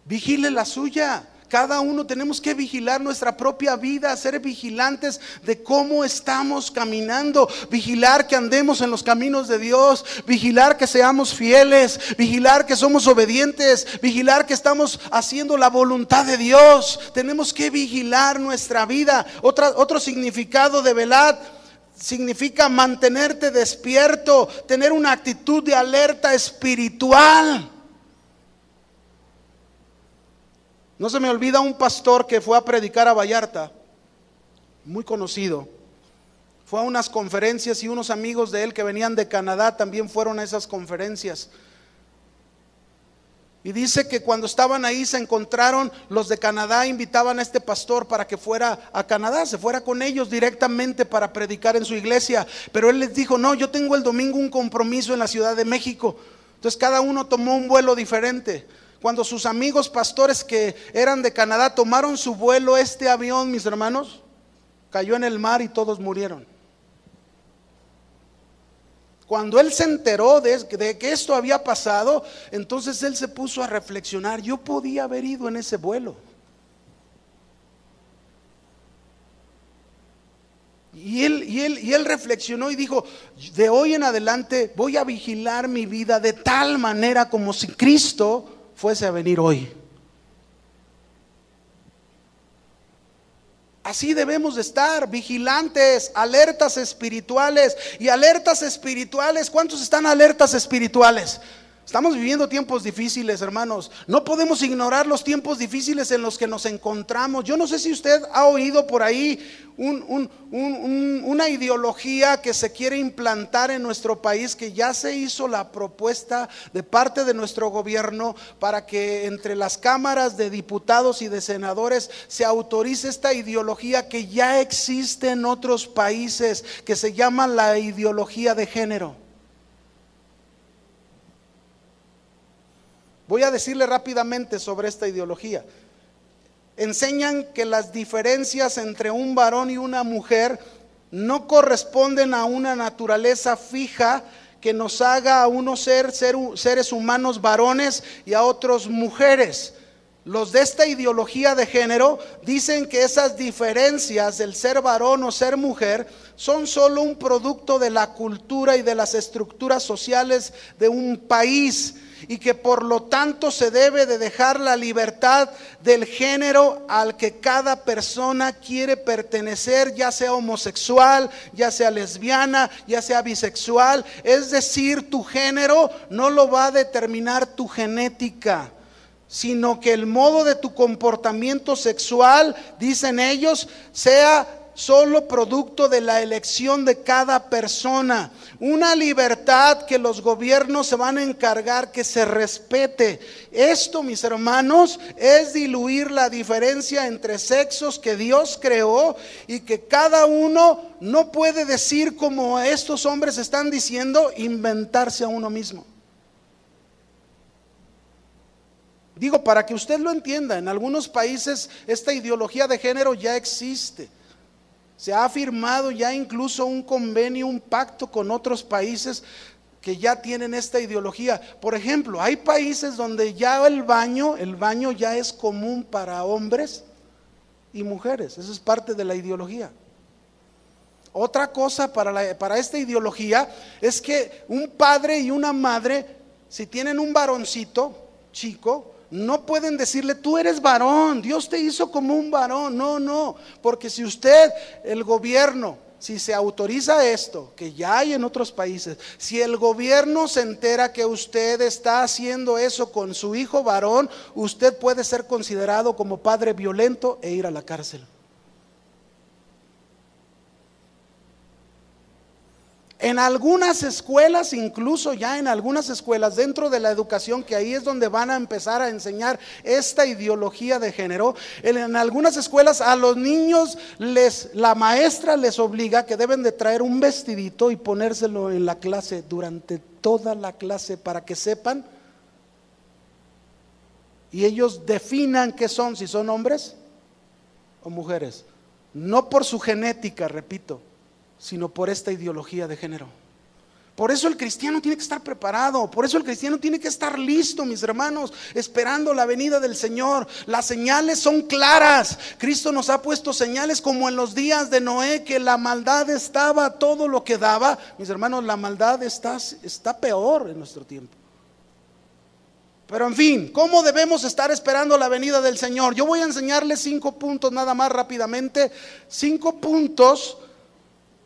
Vigile la suya. Cada uno tenemos que vigilar nuestra propia vida, ser vigilantes de cómo estamos caminando, vigilar que andemos en los caminos de Dios, vigilar que seamos fieles, vigilar que somos obedientes, vigilar que estamos haciendo la voluntad de Dios. Tenemos que vigilar nuestra vida. Otro significado de velad significa mantenerte despierto, tener una actitud de alerta espiritual. No se me olvida un pastor que fue a predicar a Vallarta, muy conocido. Fue a unas conferencias y unos amigos de él que venían de Canadá también fueron a esas conferencias. Y dice que cuando estaban ahí se encontraron los de Canadá, invitaban a este pastor para que fuera a Canadá, se fuera con ellos directamente para predicar en su iglesia. Pero él les dijo, no, yo tengo el domingo un compromiso en la Ciudad de México. Entonces cada uno tomó un vuelo diferente. Cuando sus amigos pastores que eran de Canadá tomaron su vuelo, este avión, mis hermanos, cayó en el mar y todos murieron. Cuando él se enteró de, que esto había pasado, entonces él se puso a reflexionar, yo podía haber ido en ese vuelo. Y él, y, él, y él reflexionó y dijo, de hoy en adelante voy a vigilar mi vida de tal manera como si Cristo fuese a venir hoy. Así debemos de estar, vigilantes, alertas espirituales. Y alertas espirituales, ¿cuántos están alertas espirituales? Estamos viviendo tiempos difíciles, hermanos. No podemos ignorar los tiempos difíciles en los que nos encontramos. Yo no sé si usted ha oído por ahí una ideología que se quiere implantar en nuestro país, que ya se hizo la propuesta de parte de nuestro gobierno para que entre las cámaras de diputados y de senadores se autorice esta ideología que ya existe en otros países, que se llama la ideología de género. Voy a decirle rápidamente sobre esta ideología. Enseñan que las diferencias entre un varón y una mujer no corresponden a una naturaleza fija que nos haga a unos ser, seres humanos varones y a otros mujeres. Los de esta ideología de género dicen que esas diferencias del ser varón o ser mujer son solo un producto de la cultura y de las estructuras sociales de un país y que por lo tanto se debe de dejar la libertad del género al que cada persona quiere pertenecer, ya sea homosexual, ya sea lesbiana, ya sea bisexual. Es decir, tu género no lo va a determinar tu genética sino que el modo de tu comportamiento sexual, dicen ellos, sea solo producto de la elección de cada persona. Una libertad que los gobiernos se van a encargar que se respete. Esto, mis hermanos, es diluir la diferencia entre sexos que Dios creó y que cada uno no puede decir como estos hombres están diciendo, inventarse a uno mismo. Digo, para que usted lo entienda, en algunos países esta ideología de género ya existe. Se ha firmado ya incluso un convenio, un pacto con otros países que ya tienen esta ideología. Por ejemplo, hay países donde ya el baño, el baño ya es común para hombres y mujeres. Eso es parte de la ideología. Otra cosa para, para esta ideología es que un padre y una madre, si tienen un varoncito chico, no pueden decirle, tú eres varón, Dios te hizo como un varón. No, no, porque si usted, el gobierno, si se autoriza esto, que ya hay en otros países, si el gobierno se entera que usted está haciendo eso con su hijo varón, usted puede ser considerado como padre violento e ir a la cárcel. En algunas escuelas, incluso ya en algunas escuelas, dentro de la educación, que ahí es donde van a empezar a enseñar esta ideología de género, en, algunas escuelas a los niños les, la maestra les obliga que deben de traer un vestidito y ponérselo en la clase durante toda la clase para que sepan y ellos definan qué son, si son hombres o mujeres. No por su genética, repito sino por esta ideología de género. Por eso el cristiano tiene que estar preparado, por eso el cristiano tiene que estar listo, mis hermanos, esperando la venida del Señor. Las señales son claras. Cristo nos ha puesto señales como en los días de Noé, que la maldad estaba todo lo que daba. Mis hermanos, la maldad está, está peor en nuestro tiempo. Pero en fin, ¿cómo debemos estar esperando la venida del Señor? Yo voy a enseñarles cinco puntos nada más rápidamente, cinco puntos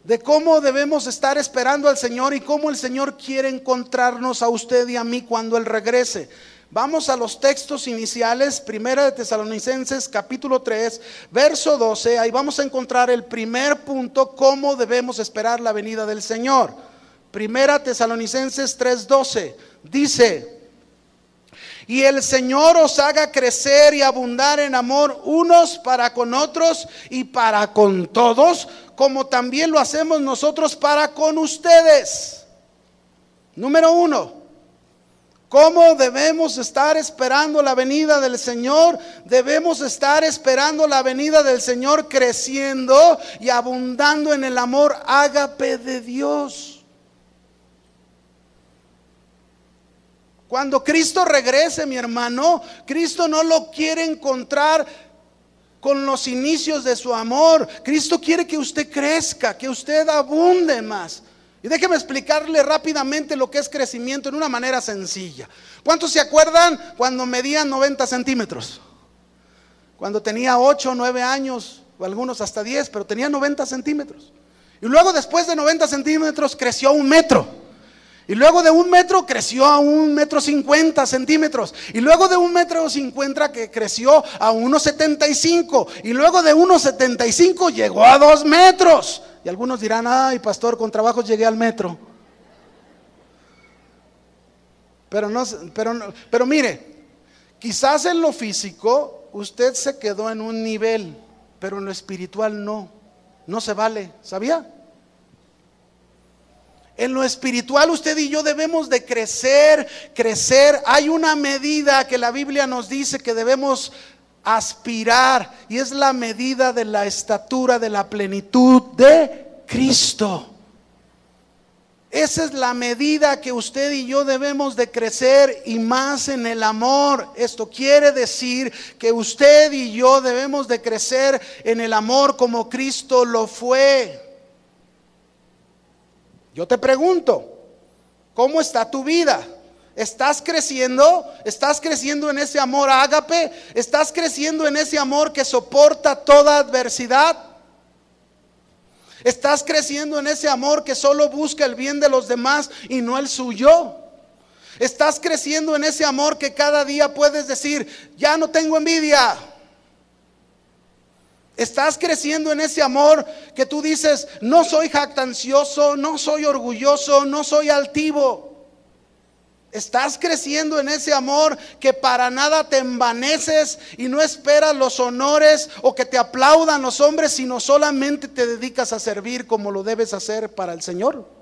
de cómo debemos estar esperando al Señor y cómo el Señor quiere encontrarnos a usted y a mí cuando Él regrese. Vamos a los textos iniciales, Primera de Tesalonicenses capítulo 3, verso 12, ahí vamos a encontrar el primer punto, cómo debemos esperar la venida del Señor. Primera Tesalonicenses 3:12 dice, y el Señor os haga crecer y abundar en amor unos para con otros y para con todos, como también lo hacemos nosotros para con ustedes. Número uno, ¿cómo debemos estar esperando la venida del Señor? Debemos estar esperando la venida del Señor creciendo y abundando en el amor ágape de Dios. Cuando Cristo regrese, mi hermano, Cristo no lo quiere encontrar con los inicios de su amor. Cristo quiere que usted crezca, que usted abunde más. Y déjeme explicarle rápidamente lo que es crecimiento en una manera sencilla. ¿Cuántos se acuerdan cuando medían 90 centímetros? Cuando tenía 8 o 9 años, o algunos hasta 10, pero tenía 90 centímetros. Y luego después de 90 centímetros creció un metro. Y luego de un metro creció a un metro cincuenta centímetros. Y luego de un metro cincuenta que creció a unos setenta y cinco. Y luego de unos setenta y cinco llegó a dos metros. Y algunos dirán, ay pastor, con trabajo llegué al metro. Pero, no, pero, pero mire, quizás en lo físico usted se quedó en un nivel, pero en lo espiritual no. No se vale, ¿sabía? En lo espiritual usted y yo debemos de crecer, crecer. Hay una medida que la Biblia nos dice que debemos aspirar y es la medida de la estatura de la plenitud de Cristo. Esa es la medida que usted y yo debemos de crecer y más en el amor. Esto quiere decir que usted y yo debemos de crecer en el amor como Cristo lo fue. Yo te pregunto, ¿cómo está tu vida? ¿Estás creciendo? ¿Estás creciendo en ese amor ágape? ¿Estás creciendo en ese amor que soporta toda adversidad? ¿Estás creciendo en ese amor que solo busca el bien de los demás y no el suyo? ¿Estás creciendo en ese amor que cada día puedes decir, ya no tengo envidia? Estás creciendo en ese amor que tú dices, no soy jactancioso, no soy orgulloso, no soy altivo. Estás creciendo en ese amor que para nada te envaneces y no esperas los honores o que te aplaudan los hombres, sino solamente te dedicas a servir como lo debes hacer para el Señor.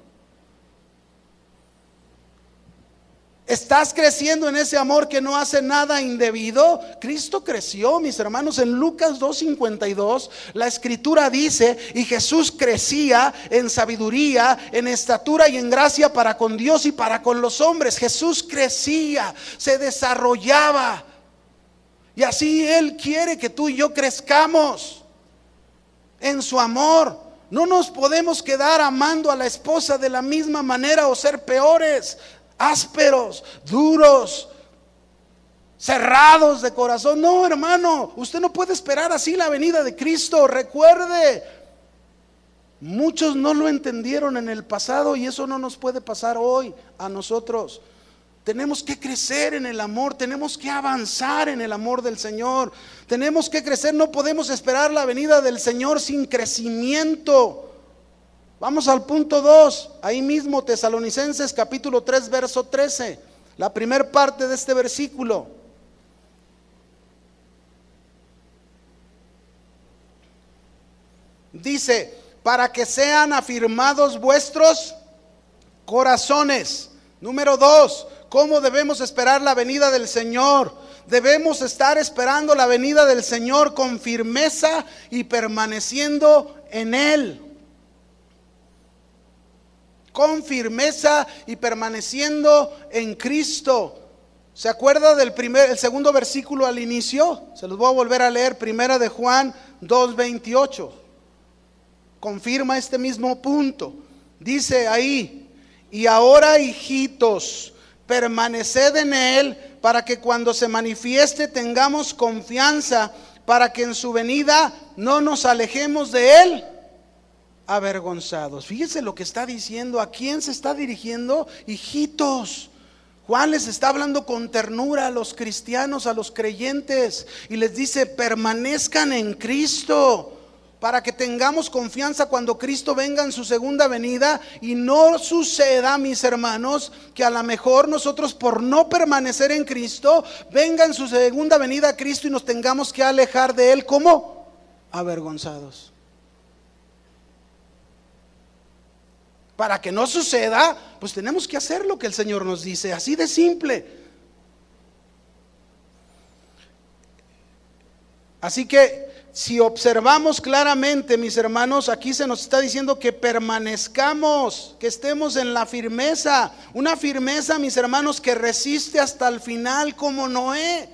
¿Estás creciendo en ese amor que no hace nada indebido? Cristo creció, mis hermanos, en Lucas 2.52. La escritura dice, y Jesús crecía en sabiduría, en estatura y en gracia para con Dios y para con los hombres. Jesús crecía, se desarrollaba. Y así Él quiere que tú y yo crezcamos en su amor. No nos podemos quedar amando a la esposa de la misma manera o ser peores ásperos, duros, cerrados de corazón. No, hermano, usted no puede esperar así la venida de Cristo. Recuerde, muchos no lo entendieron en el pasado y eso no nos puede pasar hoy a nosotros. Tenemos que crecer en el amor, tenemos que avanzar en el amor del Señor, tenemos que crecer, no podemos esperar la venida del Señor sin crecimiento. Vamos al punto 2, ahí mismo Tesalonicenses capítulo 3, verso 13, la primera parte de este versículo. Dice, para que sean afirmados vuestros corazones. Número 2, ¿cómo debemos esperar la venida del Señor? Debemos estar esperando la venida del Señor con firmeza y permaneciendo en Él con firmeza y permaneciendo en Cristo. ¿Se acuerda del primer, el segundo versículo al inicio? Se los voy a volver a leer, primera de Juan 2.28. Confirma este mismo punto. Dice ahí, y ahora hijitos, permaneced en Él para que cuando se manifieste tengamos confianza, para que en su venida no nos alejemos de Él avergonzados. Fíjese lo que está diciendo, a quién se está dirigiendo, hijitos. Juan les está hablando con ternura a los cristianos, a los creyentes, y les dice, permanezcan en Cristo para que tengamos confianza cuando Cristo venga en su segunda venida y no suceda, mis hermanos, que a lo mejor nosotros por no permanecer en Cristo, venga en su segunda venida Cristo y nos tengamos que alejar de Él como avergonzados. Para que no suceda, pues tenemos que hacer lo que el Señor nos dice, así de simple. Así que si observamos claramente, mis hermanos, aquí se nos está diciendo que permanezcamos, que estemos en la firmeza, una firmeza, mis hermanos, que resiste hasta el final como Noé.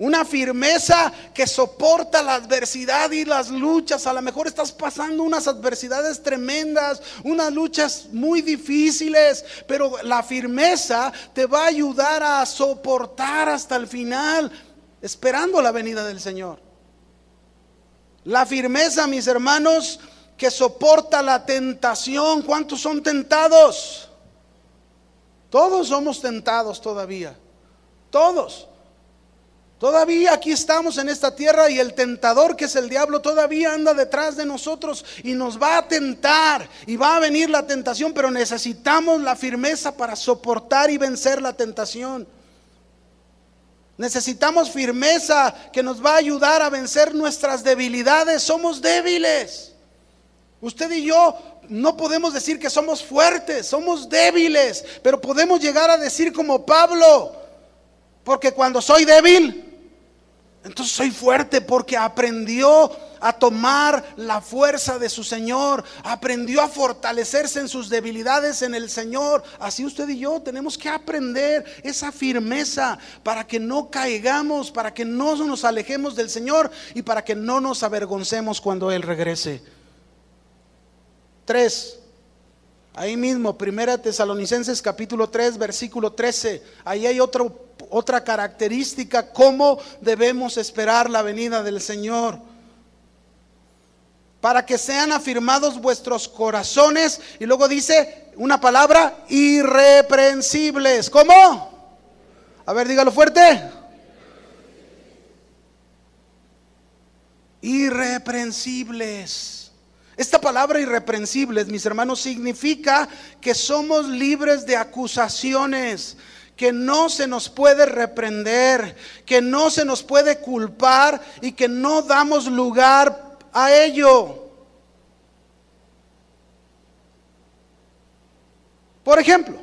Una firmeza que soporta la adversidad y las luchas. A lo mejor estás pasando unas adversidades tremendas, unas luchas muy difíciles, pero la firmeza te va a ayudar a soportar hasta el final, esperando la venida del Señor. La firmeza, mis hermanos, que soporta la tentación. ¿Cuántos son tentados? Todos somos tentados todavía. Todos. Todavía aquí estamos en esta tierra y el tentador que es el diablo todavía anda detrás de nosotros y nos va a tentar y va a venir la tentación, pero necesitamos la firmeza para soportar y vencer la tentación. Necesitamos firmeza que nos va a ayudar a vencer nuestras debilidades. Somos débiles. Usted y yo no podemos decir que somos fuertes, somos débiles, pero podemos llegar a decir como Pablo, porque cuando soy débil, entonces soy fuerte porque aprendió a tomar la fuerza de su Señor, aprendió a fortalecerse en sus debilidades en el Señor. Así usted y yo tenemos que aprender esa firmeza para que no caigamos, para que no nos alejemos del Señor y para que no nos avergoncemos cuando Él regrese. Tres. Ahí mismo, Primera Tesalonicenses capítulo 3, versículo 13. Ahí hay otro otra característica, cómo debemos esperar la venida del Señor. Para que sean afirmados vuestros corazones. Y luego dice una palabra, irreprensibles. ¿Cómo? A ver, dígalo fuerte. Irreprensibles. Esta palabra irreprensibles, mis hermanos, significa que somos libres de acusaciones, que no se nos puede reprender, que no se nos puede culpar y que no damos lugar a ello. Por ejemplo,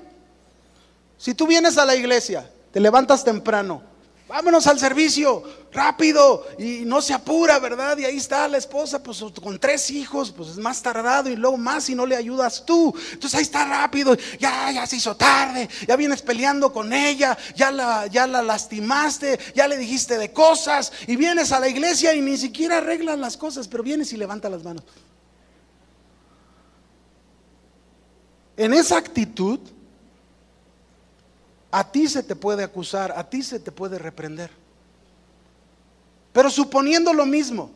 si tú vienes a la iglesia, te levantas temprano, vámonos al servicio, rápido, y no se apura, ¿verdad? Y ahí está la esposa, pues con tres hijos, pues es más tardado y luego más si no le ayudas tú. Entonces ahí está rápido, ya, ya se hizo tarde, ya vienes peleando con ella, ya la, ya la lastimaste, ya le dijiste de cosas, y vienes a la iglesia y ni siquiera arreglas las cosas, pero vienes y levanta las manos. En esa actitud, a ti se te puede acusar, a ti se te puede reprender. Pero suponiendo lo mismo,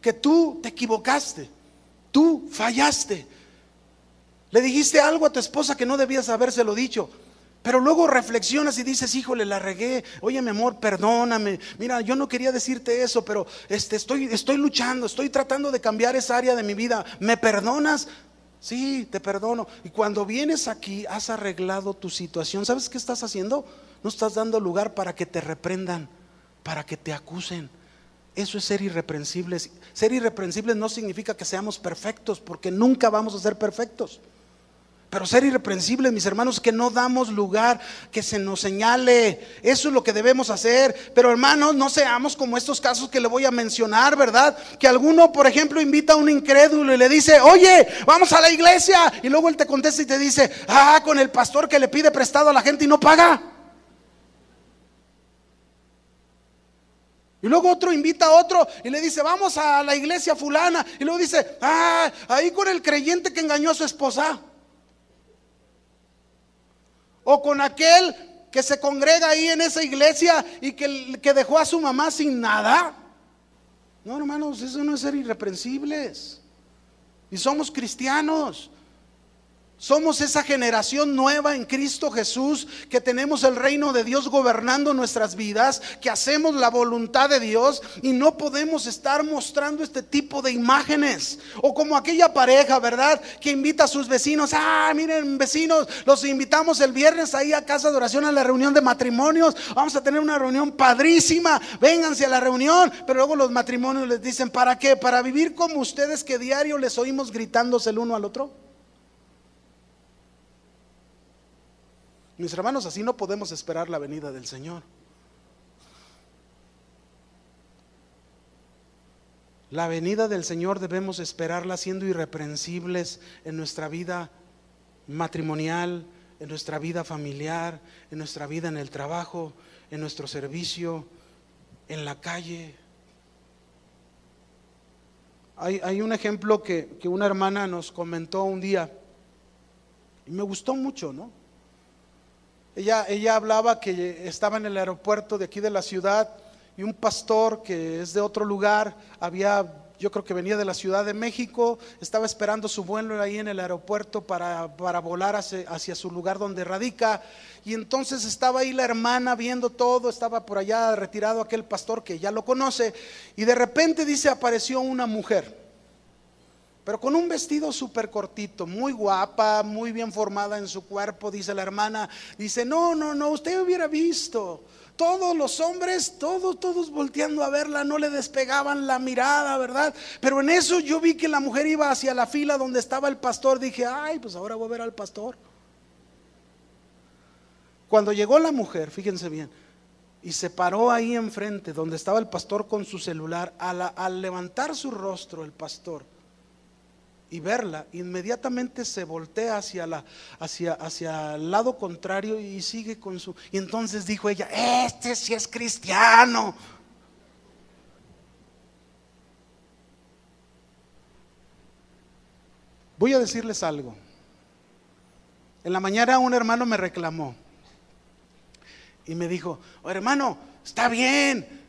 que tú te equivocaste, tú fallaste, le dijiste algo a tu esposa que no debías habérselo dicho, pero luego reflexionas y dices, híjole, la regué. Oye, mi amor, perdóname. Mira, yo no quería decirte eso, pero este, estoy, estoy luchando, estoy tratando de cambiar esa área de mi vida. ¿Me perdonas? Sí, te perdono. Y cuando vienes aquí, has arreglado tu situación. ¿Sabes qué estás haciendo? No estás dando lugar para que te reprendan, para que te acusen. Eso es ser irreprensibles. Ser irreprensibles no significa que seamos perfectos, porque nunca vamos a ser perfectos. Pero ser irreprensibles, mis hermanos, que no damos lugar, que se nos señale. Eso es lo que debemos hacer. Pero hermanos, no seamos como estos casos que le voy a mencionar, ¿verdad? Que alguno, por ejemplo, invita a un incrédulo y le dice, oye, vamos a la iglesia. Y luego él te contesta y te dice, ah, con el pastor que le pide prestado a la gente y no paga. Y luego otro invita a otro y le dice, vamos a la iglesia fulana. Y luego dice, ah, ahí con el creyente que engañó a su esposa. O con aquel que se congrega ahí en esa iglesia y que, que dejó a su mamá sin nada. No, hermanos, eso no es ser irreprensibles. Y somos cristianos. Somos esa generación nueva en Cristo Jesús, que tenemos el reino de Dios gobernando nuestras vidas, que hacemos la voluntad de Dios y no podemos estar mostrando este tipo de imágenes. O como aquella pareja, ¿verdad? Que invita a sus vecinos, ah, miren vecinos, los invitamos el viernes ahí a casa de oración a la reunión de matrimonios, vamos a tener una reunión padrísima, vénganse a la reunión, pero luego los matrimonios les dicen, ¿para qué? Para vivir como ustedes que diario les oímos gritándose el uno al otro. Mis hermanos, así no podemos esperar la venida del Señor. La venida del Señor debemos esperarla siendo irreprensibles en nuestra vida matrimonial, en nuestra vida familiar, en nuestra vida en el trabajo, en nuestro servicio, en la calle. Hay, un ejemplo que, que una hermana nos comentó un día y me gustó mucho, ¿no? Ella, ella hablaba que estaba en el aeropuerto de aquí de la ciudad y un pastor que es de otro lugar había yo creo que venía de la Ciudad de México, estaba esperando su vuelo ahí en el aeropuerto para, para volar hacia, hacia su lugar donde radica. Y entonces estaba ahí la hermana viendo todo, estaba por allá retirado aquel pastor que ya lo conoce. Y de repente dice, apareció una mujer pero con un vestido súper cortito, muy guapa, muy bien formada en su cuerpo, dice la hermana. Dice, no, no, no, usted hubiera visto. Todos los hombres, todos, todos volteando a verla, no le despegaban la mirada, ¿verdad? Pero en eso yo vi que la mujer iba hacia la fila donde estaba el pastor. Dije, ay, pues ahora voy a ver al pastor. Cuando llegó la mujer, fíjense bien, y se paró ahí enfrente donde estaba el pastor con su celular, al, al levantar su rostro el pastor, y verla, inmediatamente se voltea hacia, la, hacia, hacia el lado contrario y sigue con su... Y entonces dijo ella, este sí es cristiano. Voy a decirles algo. En la mañana un hermano me reclamó y me dijo, oh, hermano, está bien,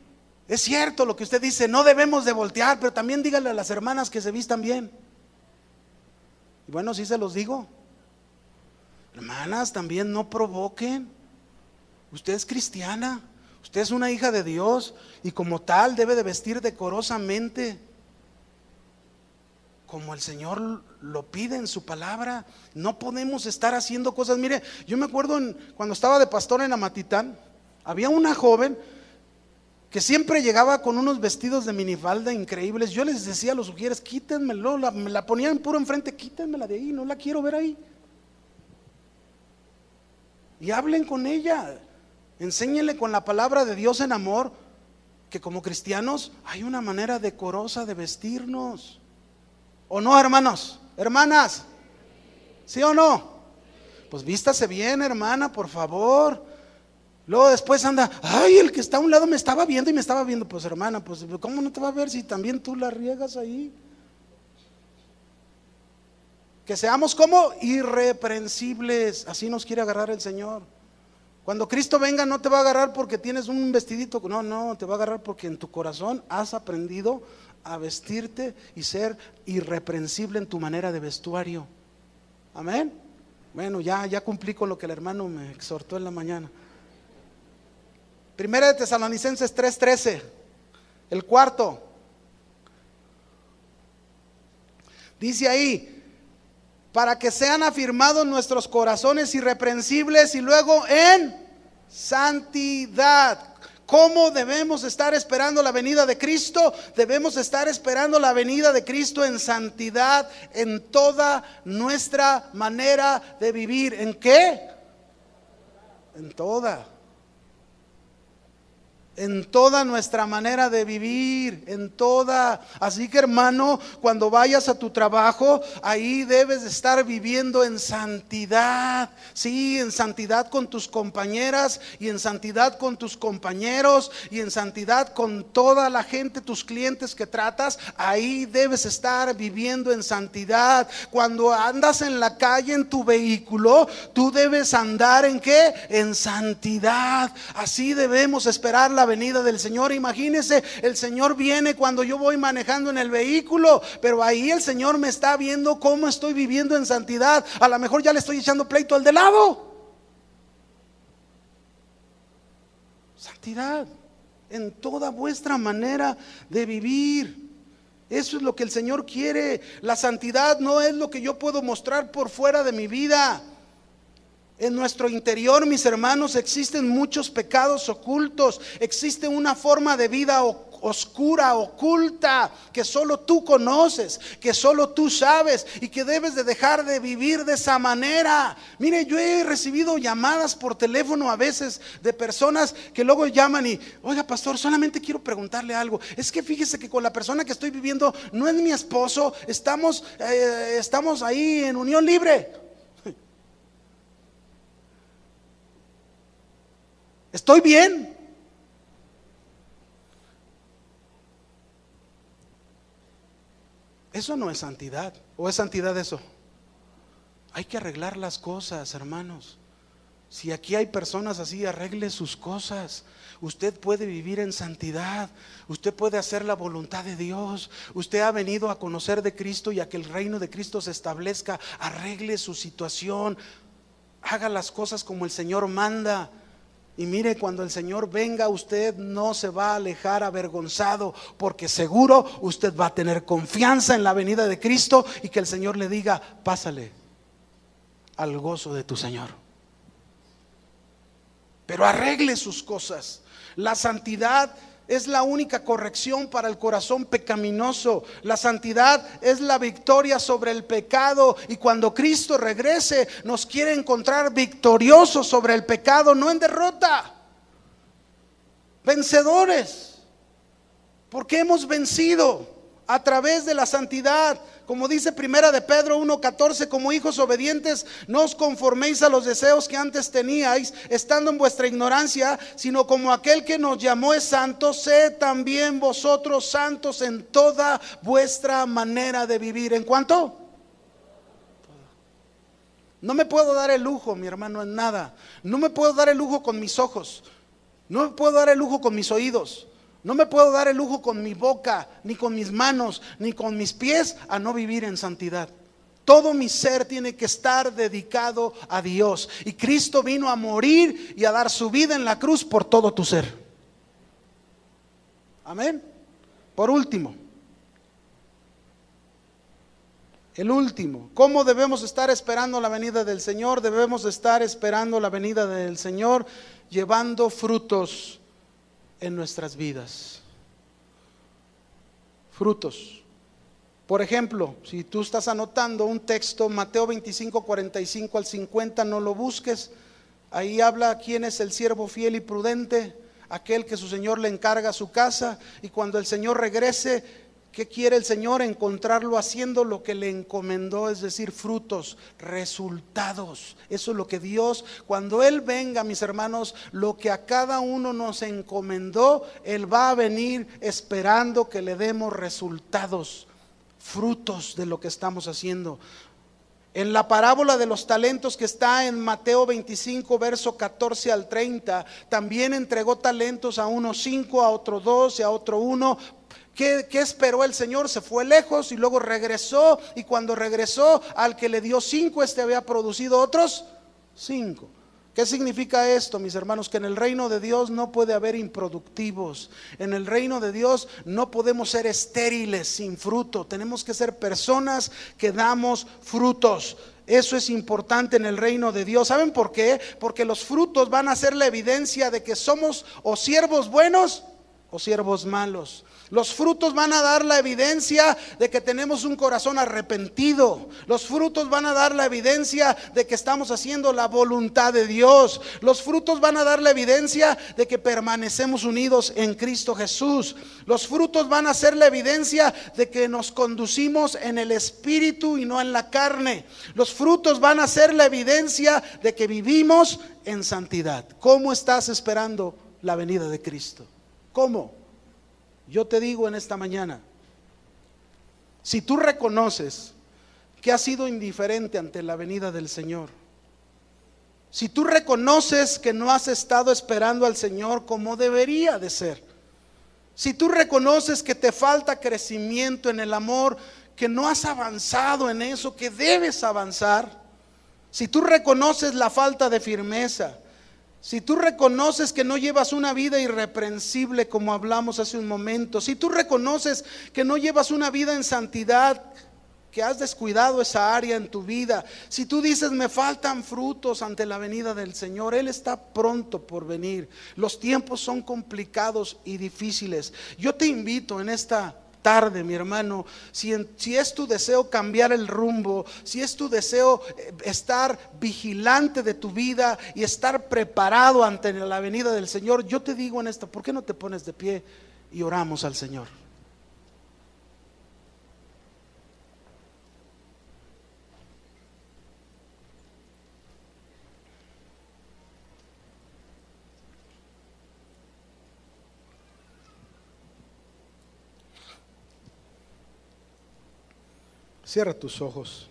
es cierto lo que usted dice, no debemos de voltear, pero también dígale a las hermanas que se vistan bien. Bueno, sí se los digo. Hermanas, también no provoquen. Usted es cristiana, usted es una hija de Dios y como tal debe de vestir decorosamente como el Señor lo pide en su palabra. No podemos estar haciendo cosas. Mire, yo me acuerdo cuando estaba de pastor en Amatitán, había una joven que siempre llegaba con unos vestidos de minifalda increíbles. Yo les decía a los sugieres, quítenmelo, la, me la ponían puro enfrente, quítenmela de ahí, no la quiero ver ahí. Y hablen con ella, enséñenle con la palabra de Dios en amor que como cristianos hay una manera decorosa de vestirnos. ¿O no, hermanos? Hermanas, ¿sí o no? Pues vístase bien, hermana, por favor. Luego después anda, ay, el que está a un lado me estaba viendo y me estaba viendo. Pues hermana, pues ¿cómo no te va a ver si también tú la riegas ahí? Que seamos como irreprensibles, así nos quiere agarrar el Señor. Cuando Cristo venga no te va a agarrar porque tienes un vestidito, no, no, te va a agarrar porque en tu corazón has aprendido a vestirte y ser irreprensible en tu manera de vestuario. Amén. Bueno, ya, ya cumplí con lo que el hermano me exhortó en la mañana. Primera de Tesalonicenses 3:13, el cuarto. Dice ahí, para que sean afirmados nuestros corazones irreprensibles y luego en santidad. ¿Cómo debemos estar esperando la venida de Cristo? Debemos estar esperando la venida de Cristo en santidad en toda nuestra manera de vivir. ¿En qué? En toda en toda nuestra manera de vivir, en toda. Así que hermano, cuando vayas a tu trabajo, ahí debes estar viviendo en santidad. Sí, en santidad con tus compañeras y en santidad con tus compañeros y en santidad con toda la gente, tus clientes que tratas. Ahí debes estar viviendo en santidad. Cuando andas en la calle en tu vehículo, tú debes andar en qué? En santidad. Así debemos esperar la venida del Señor. Imagínese, el Señor viene cuando yo voy manejando en el vehículo, pero ahí el Señor me está viendo cómo estoy viviendo en santidad. A lo mejor ya le estoy echando pleito al de lado. Santidad en toda vuestra manera de vivir. Eso es lo que el Señor quiere. La santidad no es lo que yo puedo mostrar por fuera de mi vida. En nuestro interior, mis hermanos, existen muchos pecados ocultos, existe una forma de vida oscura, oculta, que solo tú conoces, que solo tú sabes y que debes de dejar de vivir de esa manera. Mire, yo he recibido llamadas por teléfono a veces de personas que luego llaman y, oiga, pastor, solamente quiero preguntarle algo. Es que fíjese que con la persona que estoy viviendo no es mi esposo, estamos, eh, estamos ahí en unión libre. ¿Estoy bien? Eso no es santidad. ¿O es santidad eso? Hay que arreglar las cosas, hermanos. Si aquí hay personas así, arregle sus cosas. Usted puede vivir en santidad. Usted puede hacer la voluntad de Dios. Usted ha venido a conocer de Cristo y a que el reino de Cristo se establezca. Arregle su situación. Haga las cosas como el Señor manda. Y mire, cuando el Señor venga, usted no se va a alejar avergonzado, porque seguro usted va a tener confianza en la venida de Cristo y que el Señor le diga, pásale al gozo de tu Señor. Pero arregle sus cosas. La santidad es la única corrección para el corazón pecaminoso. La santidad es la victoria sobre el pecado. Y cuando Cristo regrese, nos quiere encontrar victoriosos sobre el pecado, no en derrota. Vencedores. Porque hemos vencido a través de la santidad. Como dice Primera de Pedro 1:14, como hijos obedientes, no os conforméis a los deseos que antes teníais, estando en vuestra ignorancia, sino como aquel que nos llamó es santo, sed también vosotros santos en toda vuestra manera de vivir. ¿En cuanto? No me puedo dar el lujo, mi hermano, en nada. No me puedo dar el lujo con mis ojos. No me puedo dar el lujo con mis oídos. No me puedo dar el lujo con mi boca, ni con mis manos, ni con mis pies a no vivir en santidad. Todo mi ser tiene que estar dedicado a Dios. Y Cristo vino a morir y a dar su vida en la cruz por todo tu ser. Amén. Por último, el último, ¿cómo debemos estar esperando la venida del Señor? Debemos estar esperando la venida del Señor llevando frutos en nuestras vidas. Frutos. Por ejemplo, si tú estás anotando un texto, Mateo 25, 45 al 50, no lo busques. Ahí habla quién es el siervo fiel y prudente, aquel que su Señor le encarga su casa y cuando el Señor regrese, ¿Qué quiere el Señor? Encontrarlo haciendo lo que le encomendó, es decir, frutos, resultados. Eso es lo que Dios, cuando Él venga, mis hermanos, lo que a cada uno nos encomendó, Él va a venir esperando que le demos resultados, frutos de lo que estamos haciendo. En la parábola de los talentos que está en Mateo 25, verso 14 al 30, también entregó talentos a uno cinco, a otro dos y a otro uno ¿Qué, esperó el Señor? Se fue lejos y luego regresó. Y cuando regresó, al que le dio cinco, este había producido otros cinco. ¿Qué significa esto, mis hermanos? Que en el reino de Dios no puede haber improductivos. En el reino de Dios no podemos ser estériles sin fruto. Tenemos que ser personas que damos frutos. Eso es importante en el reino de Dios. ¿Saben por qué? Porque los frutos van a ser la evidencia de que somos o siervos buenos o siervos malos. Los frutos van a dar la evidencia de que tenemos un corazón arrepentido. Los frutos van a dar la evidencia de que estamos haciendo la voluntad de Dios. Los frutos van a dar la evidencia de que permanecemos unidos en Cristo Jesús. Los frutos van a ser la evidencia de que nos conducimos en el Espíritu y no en la carne. Los frutos van a ser la evidencia de que vivimos en santidad. ¿Cómo estás esperando la venida de Cristo? ¿Cómo? Yo te digo en esta mañana, si tú reconoces que has sido indiferente ante la venida del Señor, si tú reconoces que no has estado esperando al Señor como debería de ser, si tú reconoces que te falta crecimiento en el amor, que no has avanzado en eso, que debes avanzar, si tú reconoces la falta de firmeza, si tú reconoces que no llevas una vida irreprensible como hablamos hace un momento, si tú reconoces que no llevas una vida en santidad, que has descuidado esa área en tu vida, si tú dices me faltan frutos ante la venida del Señor, Él está pronto por venir. Los tiempos son complicados y difíciles. Yo te invito en esta tarde, mi hermano, si, si, es tu deseo cambiar el rumbo, si es tu deseo eh, estar vigilante de tu vida y estar preparado ante la venida del Señor, yo te digo en esto, ¿por qué no te pones de pie y oramos al Señor? Cierra tus ojos.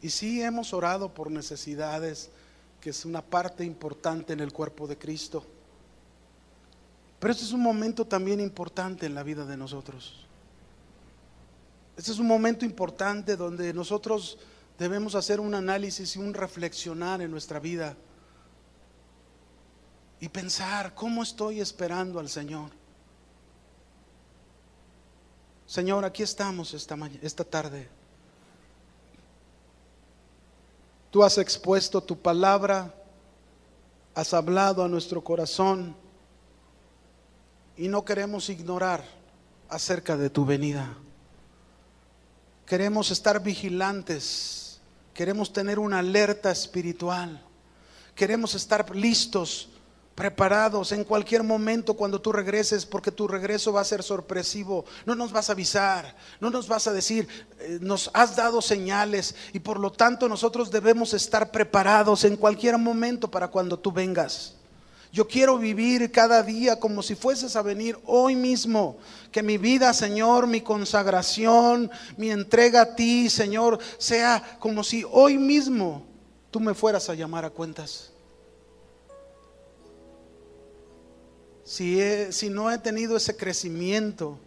Y sí hemos orado por necesidades, que es una parte importante en el cuerpo de Cristo. Pero este es un momento también importante en la vida de nosotros. Este es un momento importante donde nosotros debemos hacer un análisis y un reflexionar en nuestra vida y pensar cómo estoy esperando al Señor. Señor, aquí estamos esta, esta tarde. Tú has expuesto tu palabra, has hablado a nuestro corazón y no queremos ignorar acerca de tu venida. Queremos estar vigilantes, queremos tener una alerta espiritual, queremos estar listos preparados en cualquier momento cuando tú regreses, porque tu regreso va a ser sorpresivo. No nos vas a avisar, no nos vas a decir, eh, nos has dado señales y por lo tanto nosotros debemos estar preparados en cualquier momento para cuando tú vengas. Yo quiero vivir cada día como si fueses a venir hoy mismo. Que mi vida, Señor, mi consagración, mi entrega a ti, Señor, sea como si hoy mismo tú me fueras a llamar a cuentas. Si, no he tenido ese crecimiento,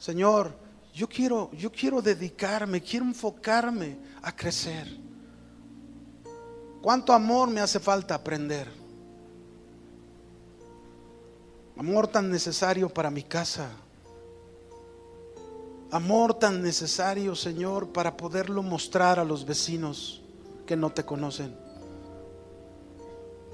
Señor, yo quiero, yo quiero dedicarme, quiero enfocarme a crecer. ¿Cuánto amor me hace falta aprender? Amor tan necesario para mi casa. Amor tan necesario, Señor, para poderlo mostrar a los vecinos que no te conocen.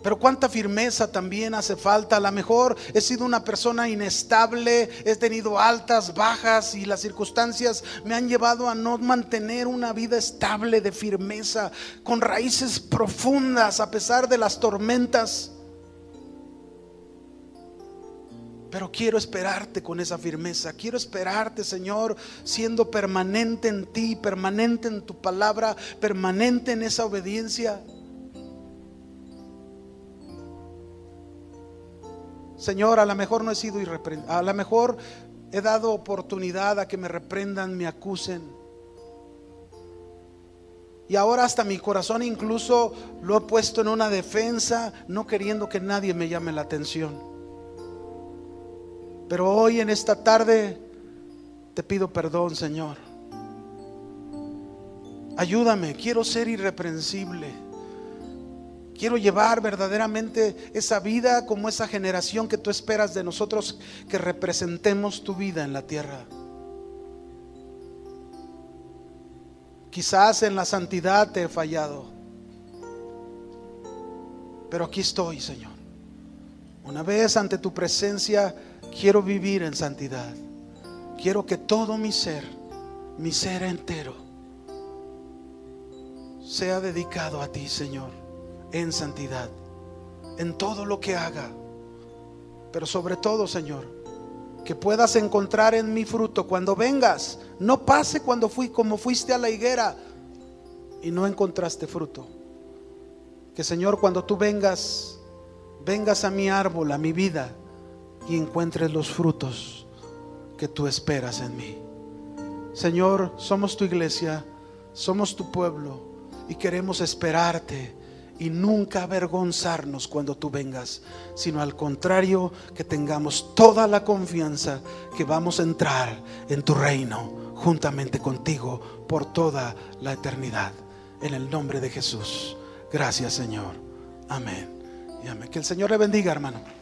Pero cuánta firmeza también hace falta. A lo mejor he sido una persona inestable, he tenido altas, bajas y las circunstancias me han llevado a no mantener una vida estable de firmeza, con raíces profundas a pesar de las tormentas. Pero quiero esperarte con esa firmeza. Quiero esperarte, Señor, siendo permanente en ti, permanente en tu palabra, permanente en esa obediencia. Señor, a lo mejor no he sido irreprendido, a lo mejor he dado oportunidad a que me reprendan, me acusen. Y ahora hasta mi corazón incluso lo he puesto en una defensa, no queriendo que nadie me llame la atención. Pero hoy en esta tarde te pido perdón, Señor. Ayúdame, quiero ser irreprensible. Quiero llevar verdaderamente esa vida como esa generación que tú esperas de nosotros que representemos tu vida en la tierra. Quizás en la santidad te he fallado, pero aquí estoy, Señor. Una vez ante tu presencia, quiero vivir en santidad. Quiero que todo mi ser, mi ser entero, sea dedicado a ti, Señor en santidad, en todo lo que haga. Pero sobre todo, Señor, que puedas encontrar en mi fruto cuando vengas. No pase cuando fui como fuiste a la higuera y no encontraste fruto. Que Señor, cuando tú vengas, vengas a mi árbol, a mi vida y encuentres los frutos que tú esperas en mí. Señor, somos tu iglesia, somos tu pueblo y queremos esperarte y nunca avergonzarnos cuando tú vengas, sino al contrario, que tengamos toda la confianza que vamos a entrar en tu reino juntamente contigo por toda la eternidad. En el nombre de Jesús. Gracias Señor. Amén. Y amén. Que el Señor le bendiga, hermano.